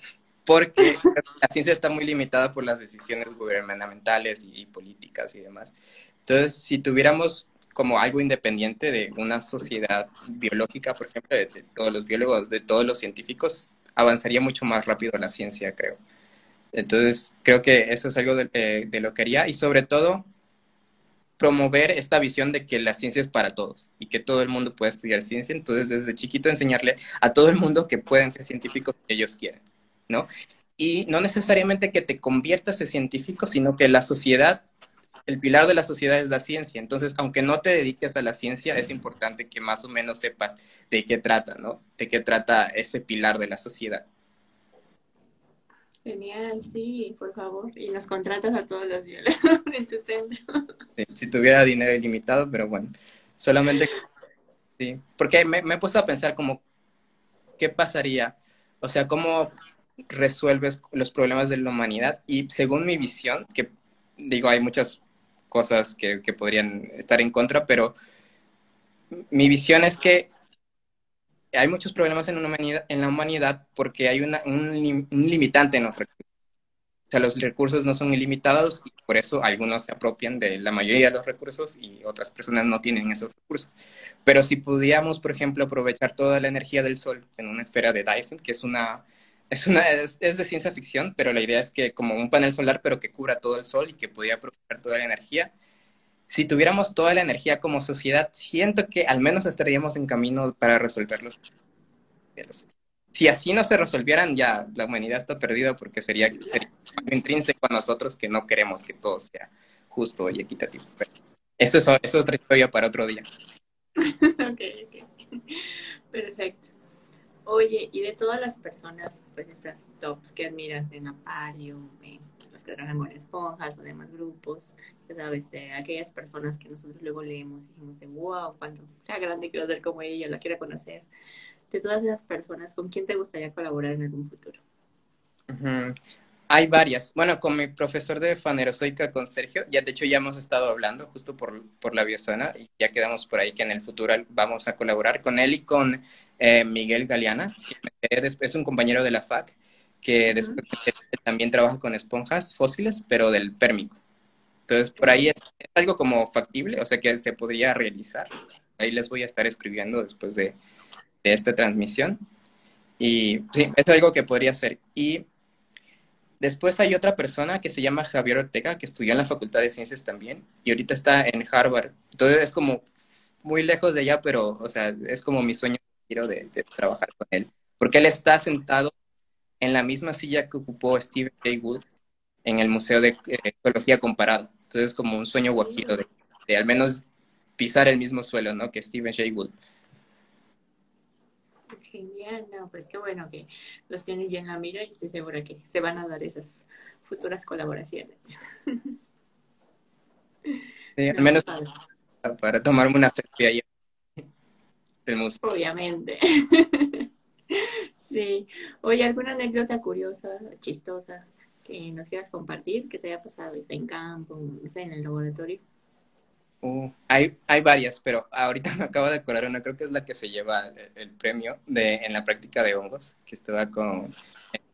porque la ciencia está muy limitada por las decisiones gubernamentales y políticas y demás. Entonces, si tuviéramos como algo independiente de una sociedad biológica, por ejemplo, de, todos los biólogos, de todos los científicos, avanzaría mucho más rápido la ciencia, creo. Entonces, creo que eso es algo de, eh, lo que haría y sobre todo promover esta visión de que la ciencia es para todos y que todo el mundo puede estudiar ciencia. Entonces, desde chiquito enseñarle a todo el mundo que pueden ser científicos que ellos quieren, ¿no? Y no necesariamente que te conviertas en científico, sino que la sociedad el pilar de la sociedad es la ciencia. Entonces, aunque no te dediques a la ciencia, es importante que más o menos sepas de qué trata, ¿no? De qué trata ese pilar de la sociedad. Genial, sí, por favor. Y nos contratas a todos los biólogos en tu centro. si tuviera dinero ilimitado, pero bueno, solamente... Sí, porque me, me he puesto a pensar como, ¿qué pasaría? O sea, ¿cómo resuelves los problemas de la humanidad? Y según mi visión, que digo, hay muchas cosas que, podrían estar en contra, pero mi visión es que hay muchos problemas en, humanidad, en la humanidad porque hay un, limitante en los recursos. O sea, los recursos no son ilimitados y por eso algunos se apropian de la mayoría de los recursos y otras personas no tienen esos recursos. Pero si pudiéramos, por ejemplo, aprovechar toda la energía del Sol en una esfera de Dyson, que es una es, una, es, de ciencia ficción, pero la idea es que como un panel solar, pero que cubra todo el sol y que pudiera aprovechar toda la energía. Si tuviéramos toda la energía como sociedad, siento que al menos estaríamos en camino para resolverlos. Si así no se resolvieran, ya la humanidad está perdida porque sería, sería intrínseco a nosotros que no queremos que todo sea justo y equitativo. eso es, eso es otra historia para otro día. ok, ok. Perfecto. Oye, y de todas las personas, pues estas tops que admiras en Apalio, los que trabajan con esponjas o demás grupos, ya sabes, de aquellas personas que nosotros luego leemos y dijimos de wow, cuando sea grande quiero ser como ella, la quiero conocer. De todas esas personas, ¿con quién te gustaría colaborar en algún futuro? Hay varias. Bueno, con mi profesor de fanerozoica, con Sergio, ya de hecho ya hemos estado hablando justo por, por la biozona y ya quedamos por ahí que en el futuro vamos a colaborar con él y con eh, Miguel Galeana, que es un compañero de la FAC, que después también trabaja con esponjas fósiles, pero del pérmico. Entonces, por ahí es, algo como factible, o sea que se podría realizar. Ahí les voy a estar escribiendo después de, de esta transmisión. Y sí, es algo que podría ser. Y Después hay otra persona que se llama Javier Ortega, que estudió en la Facultad de Ciencias también, y ahorita está en Harvard. Entonces es como muy lejos de allá, pero, o sea, es como mi sueño quiero de, trabajar con él. Porque él está sentado en la misma silla que ocupó Stephen Jay Wood en el Museo de eh, Ecología Comparada. Entonces es como un sueño guajiro de, al menos pisar el mismo suelo, ¿no? Que Stephen Jay Wood. Genial, no, pues qué bueno que los tienes ya en la mira y estoy segura que se van a dar esas futuras colaboraciones. Sí, al menos para, tomarme una selfie ahí. Obviamente. sí. Oye, ¿alguna anécdota curiosa, chistosa que nos quieras compartir que te haya pasado en campo, no sé, en el laboratorio? Uh, hay, hay varias, pero ahorita me acabo de acordar una, creo que es la que se lleva el, premio de, en la práctica de hongos, que estaba con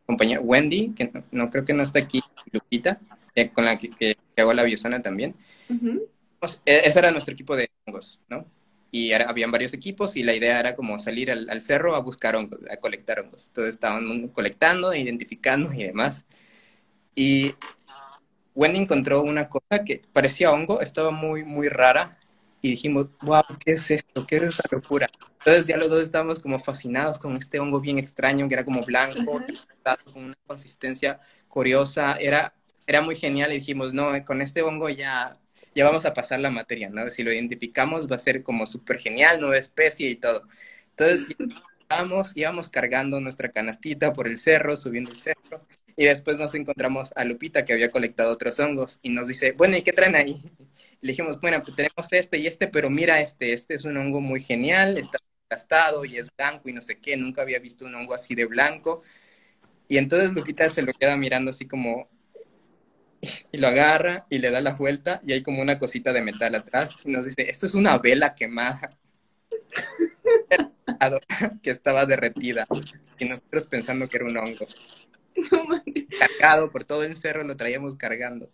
compañera Wendy, que no, creo que no está aquí, Lupita, con la que, que, hago la biosana también. Pues, e, ese era nuestro equipo de hongos, ¿no? Y habían varios equipos y la idea era como salir al, al, cerro a buscar hongos, a colectar hongos. Entonces estaban colectando, identificando y demás. Y Wendy encontró una cosa que parecía hongo, estaba muy, muy rara. Y dijimos, wow, ¿qué es esto? ¿Qué es esta locura? Entonces ya los dos estábamos como fascinados con este hongo bien extraño, que era como blanco, con una consistencia curiosa. Era, era muy genial y dijimos, no, con este hongo ya, ya vamos a pasar la materia, ¿no? Si lo identificamos va a ser como súper genial, nueva especie y todo. Entonces íbamos, íbamos cargando nuestra canastita por el cerro, subiendo el cerro. Y después nos encontramos a Lupita que había colectado otros hongos y nos dice, bueno, ¿y qué traen ahí? le dijimos, bueno, pues tenemos este y este, pero mira este, este es un hongo muy genial, está gastado y es blanco y no sé qué, nunca había visto un hongo así de blanco. Y entonces Lupita se lo queda mirando así como, y lo agarra y le da la vuelta y hay como una cosita de metal atrás y nos dice, esto es una vela quemada que estaba derretida y nosotros pensando que era un hongo. cargado por todo el cerro, lo traíamos cargando.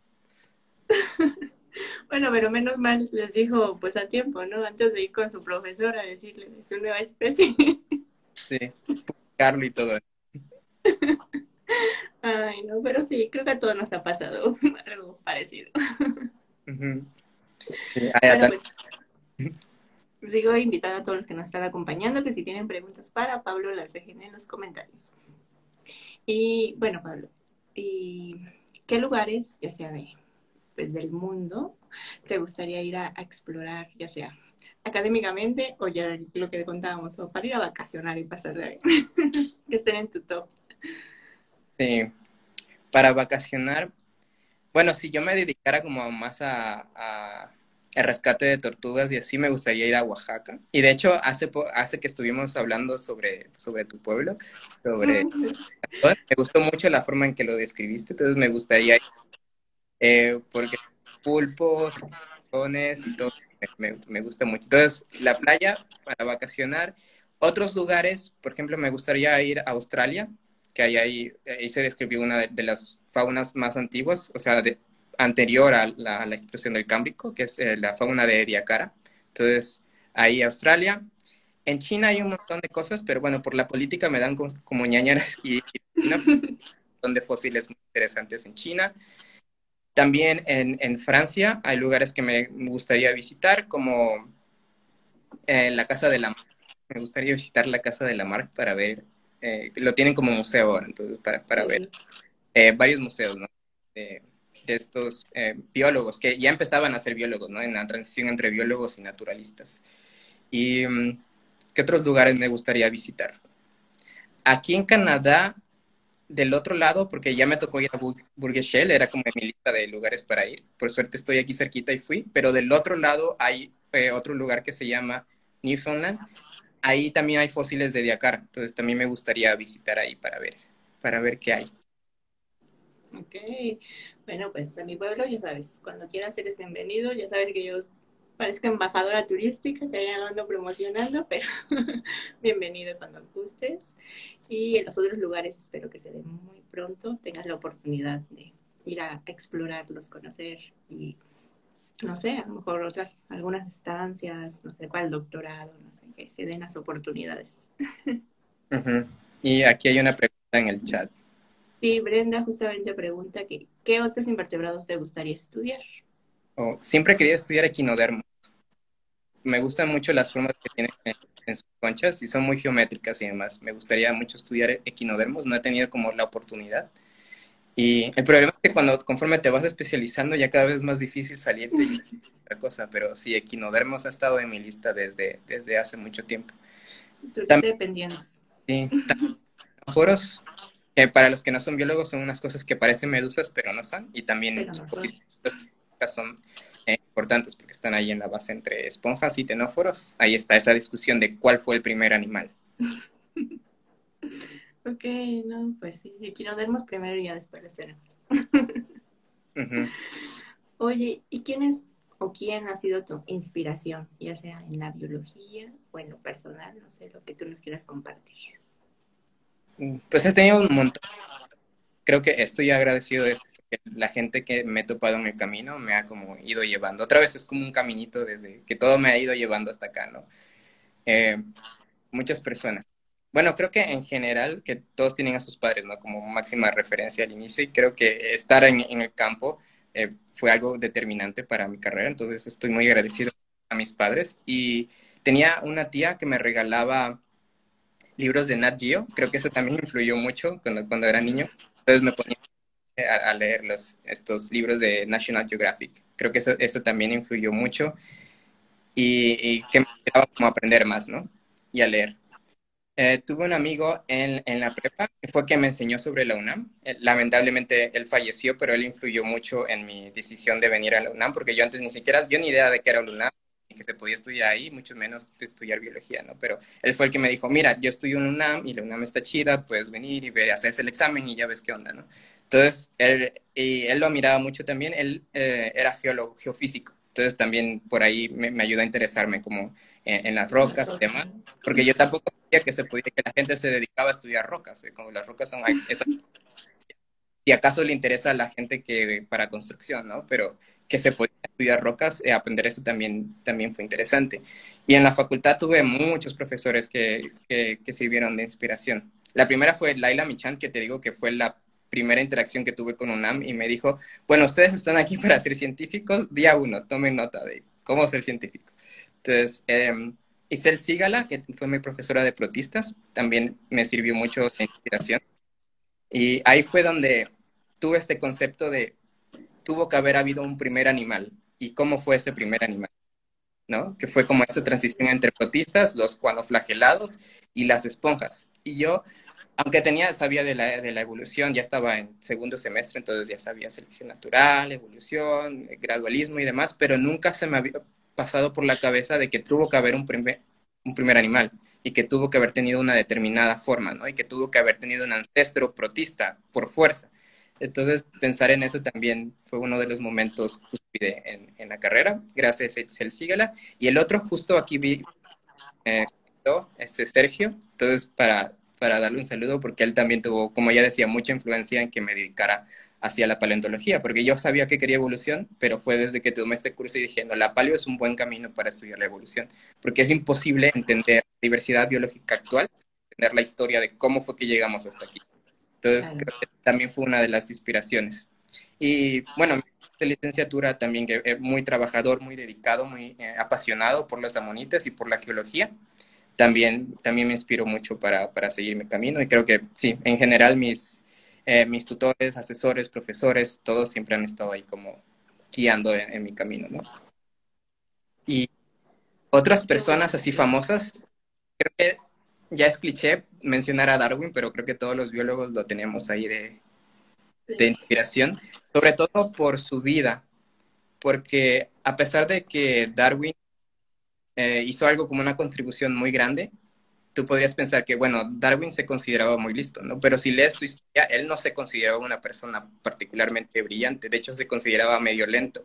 Bueno, pero menos mal les dijo pues a tiempo, ¿no? Antes de ir con su profesora a decirle de su nueva especie. Sí, publicarlo y todo. Ay, no, pero sí, creo que a todos nos ha pasado algo parecido. Sí, pues, sigo invitando a todos los que nos están acompañando que si tienen preguntas para Pablo las dejen en los comentarios. Y bueno, Pablo, ¿y qué lugares, ya sea de pues, del mundo, te gustaría ir a, explorar, ya sea académicamente o ya lo que contábamos, o para ir a vacacionar y pasarle ahí, que estén en tu top? Sí, para vacacionar, bueno, si yo me dedicara como más a el rescate de tortugas y así me gustaría ir a Oaxaca. Y de hecho, hace, hace que estuvimos hablando sobre, sobre tu pueblo, sobre... me gustó mucho la forma en que lo describiste, entonces me gustaría ir, eh, porque pulpos, y todo, me, me, gusta mucho. Entonces, la playa para vacacionar. Otros lugares, por ejemplo, me gustaría ir a Australia, que ahí, ahí, ahí se describió una de, las faunas más antiguas, o sea, de, anterior a la, la, explosión del Cámbrico, que es eh, la fauna de Ediacara. Entonces, ahí Australia. En China hay un montón de cosas, pero bueno, por la política me dan como, como ñañaras y, y un montón de fósiles muy interesantes en China. También en, en Francia hay lugares que me gustaría visitar, como eh, la Casa de la Mar. Me gustaría visitar la Casa de la Mar para ver eh, lo tienen como museo ahora, entonces, para, para ver eh, varios museos, ¿no? De, estos eh, biólogos que ya empezaban a ser biólogos, ¿no? En la transición entre biólogos y naturalistas. ¿Y mm, qué otros lugares me gustaría visitar? Aquí en Canadá, del otro lado, porque ya me tocó ir a Burgess Shell, era como mi lista de lugares para ir. Por suerte estoy aquí cerquita y fui, pero del otro lado hay otro lugar que se llama Newfoundland, ahí también hay fósiles de Diacara, entonces también me gustaría visitar ahí para ver, para ver qué hay. Ok, bueno, pues a mi pueblo, ya sabes, cuando quieras eres bienvenido, ya sabes que yo parezco embajadora turística, que ya ando promocionando, pero bienvenido cuando gustes. Y en los otros lugares espero que se den muy pronto, tengas la oportunidad de ir a explorarlos, conocer y, no sé, a lo mejor otras, algunas estancias, no sé cuál doctorado, no sé que se den las oportunidades. Y aquí hay una pregunta en el chat. Sí, Brenda justamente pregunta que, ¿qué otros invertebrados te gustaría estudiar? Oh, siempre querido estudiar equinodermos. Me gustan mucho las formas que tienen en, sus conchas y son muy geométricas y demás. Me gustaría mucho estudiar equinodermos, no he tenido como la oportunidad. Y el problema es que cuando conforme te vas especializando ya cada vez es más difícil salirte y otra cosa, pero sí, equinodermos ha estado en mi lista desde, desde hace mucho tiempo. También, sí, foros, que para los que no son biólogos son unas cosas que parecen medusas, pero no son, y también son, eh, importantes porque están ahí en la base entre esponjas y tenóforos. Ahí está esa discusión de cuál fue el primer animal. Ok, no, pues sí, equinodermos primero y ya después les tenemos. Oye, ¿y quién es o quién ha sido tu inspiración, ya sea en la biología o en lo personal, no sé, lo que tú nos quieras compartir? Pues he tenido un montón. Creo que estoy agradecido de esto, la gente que me he topado en el camino me ha como ido llevando. Otra vez es como un caminito desde que todo me ha ido llevando hasta acá, ¿no? Eh, muchas personas. Bueno, creo que en general que todos tienen a sus padres, ¿no? Como máxima referencia al inicio y creo que estar en, el campo eh, fue algo determinante para mi carrera, entonces estoy muy agradecido a mis padres y tenía una tía que me regalaba libros de Nat Geo, creo que eso también influyó mucho cuando, era niño, entonces me ponía a, leer los, estos libros de National Geographic, creo que eso, eso también influyó mucho y, que me ayudaba como aprender más, ¿no? Y a leer. Eh, tuve un amigo en, en, la prepa que fue quien me enseñó sobre la UNAM. Eh, lamentablemente él falleció, pero él influyó mucho en mi decisión de venir a la UNAM, porque yo antes ni siquiera, yo ni idea de qué era la UNAM, que se podía estudiar ahí, mucho menos estudiar biología, ¿no? Pero él fue el que me dijo, mira, yo estudio en UNAM y la UNAM está chida, puedes venir y hacerse el examen y ya ves qué onda, ¿no? Entonces, él, y él lo admiraba mucho también, él eh, era geólogo, geofísico. Entonces también por ahí me, me ayudó a interesarme como en, las rocas y demás, porque yo tampoco sabía que se podía, que la gente se dedicaba a estudiar rocas, ¿eh? como las rocas son esas si acaso le interesa a la gente que para construcción, ¿no? Pero que se podía estudiar rocas, eh, aprender eso también, también fue interesante. Y en la facultad tuve muchos profesores que, que, sirvieron de inspiración. La primera fue Laila Michan, que te digo que fue la primera interacción que tuve con UNAM y me dijo, bueno, ustedes están aquí para ser científicos, día uno, tomen nota de cómo ser científico. Entonces, eh, Isel Sigala, que fue mi profesora de protistas, también me sirvió mucho de inspiración. Y ahí fue donde tuve este concepto de, tuvo que haber habido un primer animal. ¿Y cómo fue ese primer animal? ¿No? Que fue como esa transición entre protistas, los cuanoflagelados y las esponjas. Y yo, aunque tenía, sabía de la, de la evolución, ya estaba en segundo semestre, entonces ya sabía selección natural, evolución, gradualismo y demás, pero nunca se me había pasado por la cabeza de que tuvo que haber un primer, un primer animal y que tuvo que haber tenido una determinada forma, ¿no? Y que tuvo que haber tenido un ancestro protista por fuerza. Entonces, pensar en eso también fue uno de los momentos en, en la carrera, gracias a Sígala. Y el otro, justo aquí vi, eh, este Sergio, entonces para, para darle un saludo, porque él también tuvo, como ya decía, mucha influencia en que me dedicara hacia la paleontología, porque yo sabía que quería evolución, pero fue desde que tomé este curso y dije, no, la paleo es un buen camino para estudiar la evolución, porque es imposible entender la diversidad biológica actual, entender la historia de cómo fue que llegamos hasta aquí. Entonces, creo que también fue una de las inspiraciones. Y bueno, de licenciatura también que es muy trabajador, muy dedicado, muy eh, apasionado por los amonites y por la geología. También, también me inspiró mucho para, para seguir mi camino y creo que sí, en general mis, eh, mis tutores, asesores, profesores, todos siempre han estado ahí como guiando en, mi camino, ¿no? Y otras personas así famosas, creo que ya es cliché mencionar a Darwin, pero creo que todos los biólogos lo tenemos ahí de, de inspiración, sobre todo por su vida, porque a pesar de que Darwin eh, hizo algo como una contribución muy grande, tú podrías pensar que, bueno, Darwin se consideraba muy listo, ¿no? Pero si lees su historia, él no se consideraba una persona particularmente brillante, de hecho se consideraba medio lento.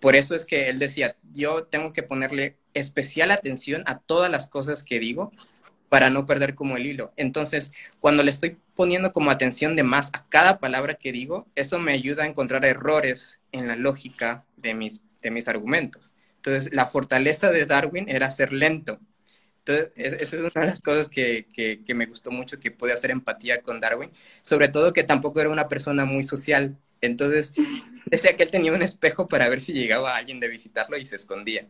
Por eso es que él decía, yo tengo que ponerle especial atención a todas las cosas que digo para no perder como el hilo. Entonces, cuando le estoy poniendo como atención de más a cada palabra que digo, eso me ayuda a encontrar errores en la lógica de mis, de mis argumentos. Entonces, la fortaleza de Darwin era ser lento, entonces, esa es una de las cosas que, que, me gustó mucho, que pude hacer empatía con Darwin, sobre todo que tampoco era una persona muy social. Entonces, decía que él tenía un espejo para ver si llegaba alguien de visitarlo y se escondía,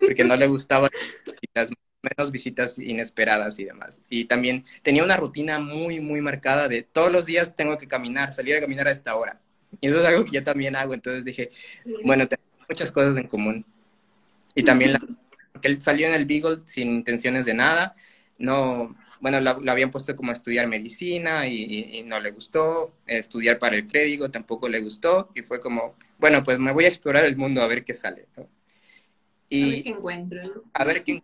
porque no le gustaban las menos visitas inesperadas y demás. Y también tenía una rutina muy, muy marcada de todos los días tengo que caminar, salir a caminar a esta hora. Y eso es algo que yo también hago. Entonces dije, bueno, tenemos muchas cosas en común. Y también la que él salió en el Beagle sin intenciones de nada. No, bueno, lo, habían puesto como a estudiar medicina y, no le gustó, estudiar para el crédito tampoco le gustó y fue como, bueno, pues me voy a explorar el mundo a ver qué sale. Y, a ver qué encuentro. A ver qué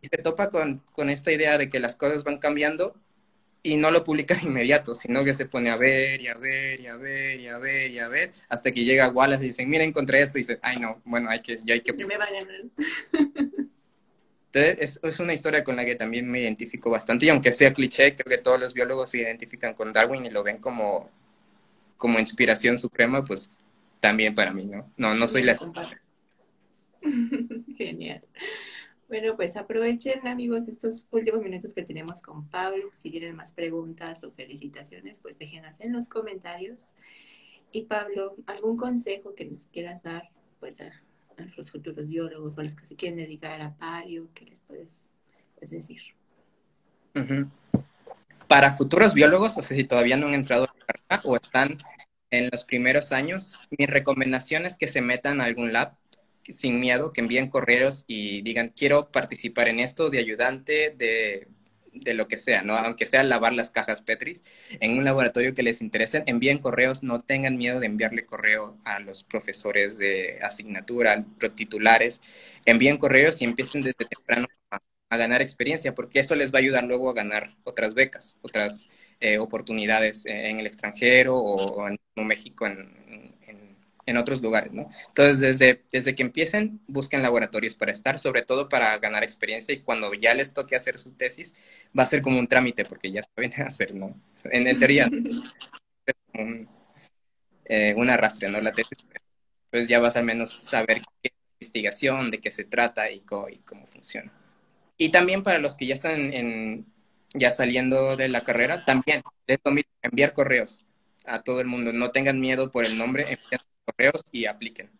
Y se topa con, con esta idea de que las cosas van cambiando y no lo publica de inmediato, sino que se pone a ver y a ver y a ver y a ver y a ver, hasta que llega Wallace y dicen, mira, encontré esto, y dice, ay no, bueno, hay que, ya hay que... Me es, es, una historia con la que también me identifico bastante y aunque sea cliché, creo que todos los biólogos se identifican con Darwin y lo ven como, como inspiración suprema, pues también para mí, ¿no? No, no soy la... Genial. Bueno, pues aprovechen amigos estos últimos minutos que tenemos con Pablo. Si tienen más preguntas o felicitaciones, pues déjenlas en los comentarios. Y Pablo, ¿algún consejo que nos quieras dar pues a los futuros biólogos o a los que se quieren dedicar a palio? ¿Qué les puedes, decir? Para futuros biólogos, o sea, si todavía no han entrado a la carrera o están en los primeros años, mi recomendación es que se metan a algún lab sin miedo, que envíen correos y digan, quiero participar en esto de ayudante, de de lo que sea, ¿no? Aunque sea lavar las cajas Petris, en un laboratorio que les interesen, envíen correos, no tengan miedo de enviarle correo a los profesores de asignatura, titulares, envíen correos y empiecen desde temprano a, ganar experiencia, porque eso les va a ayudar luego a ganar otras becas, otras eh, oportunidades en el extranjero o, en México en, en otros lugares, ¿no? Entonces, desde, desde que empiecen, busquen laboratorios para estar, sobre todo para ganar experiencia y cuando ya les toque hacer su tesis, va a ser como un trámite porque ya saben hacer, ¿no? En, teoría, un, eh, un arrastre, ¿no? La tesis, pues ya vas al menos saber qué investigación, de qué se trata y cómo, y cómo funciona. Y también para los que ya están en, ya saliendo de la carrera, también es enviar correos a todo el mundo. No tengan miedo por el nombre, envíen correos y apliquen.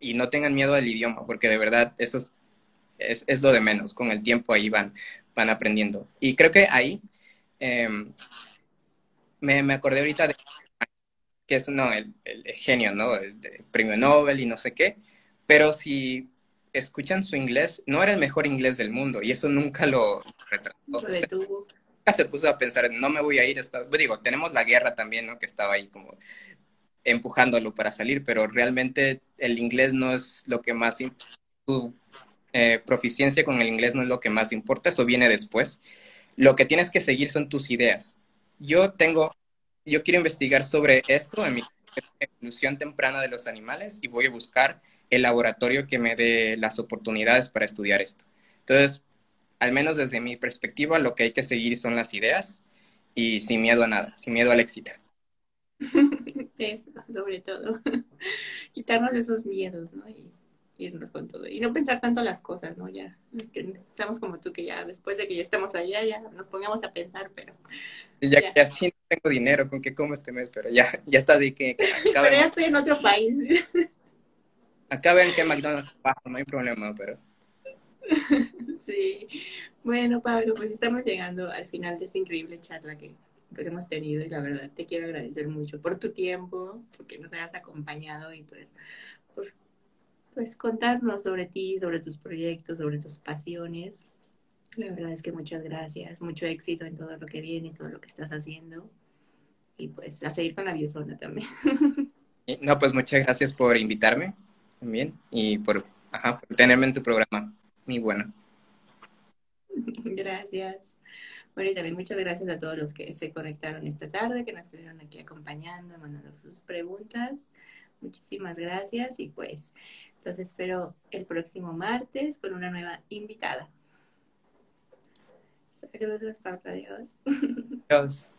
Y no tengan miedo al idioma, porque de verdad eso es, es, lo de menos. Con el tiempo ahí van, van aprendiendo. Y creo que ahí em, me, me, acordé ahorita de que es no, el, el genio, ¿no? El, premio Nobel y no sé qué. Pero si escuchan su inglés, no era el mejor inglés del mundo y eso nunca lo retrató. nunca se puso a pensar, no me voy a ir. Esta... Digo, tenemos la guerra también, ¿no? Que estaba ahí como empujándolo para salir, pero realmente el inglés no es lo que más... Tu eh, proficiencia con el inglés no es lo que más importa, eso viene después. Lo que tienes que seguir son tus ideas. Yo tengo, yo quiero investigar sobre esto en mi evolución temprana de los animales y voy a buscar el laboratorio que me dé las oportunidades para estudiar esto. Entonces, al menos desde mi perspectiva, lo que hay que seguir son las ideas y sin miedo a nada, sin miedo al éxito. Sobre todo. Quitarnos esos miedos, ¿no? Y irnos con todo. Y no pensar tanto las cosas, ¿no? Ya, que estamos como tú, que ya después de que ya estemos allá, ya nos pongamos a pensar, pero... ya, ya. ya sí tengo dinero, ¿con qué como este mes? Pero ya, ya está así que... pero ya estoy en otro país. Acá ven que McDonald's baja, no hay problema, pero. Sí. Bueno, Pablo, pues estamos llegando al final de esta increíble charla que, hemos tenido y la verdad te quiero agradecer mucho por tu tiempo, porque nos hayas acompañado y pues, pues, pues contarnos sobre ti, sobre tus proyectos, sobre tus pasiones. La verdad es que muchas gracias, mucho éxito en todo lo que viene, todo lo que estás haciendo. Y pues a seguir con la biosona también. No, pues muchas gracias por invitarme también y por, tenerme en tu programa. Muy bueno. Gracias. Bueno, y también muchas gracias a todos los que se conectaron esta tarde, que nos estuvieron aquí acompañando, mandando sus preguntas. Muchísimas gracias y pues los espero el próximo martes con una nueva invitada. Saludos, Pablo. Adiós. Adiós.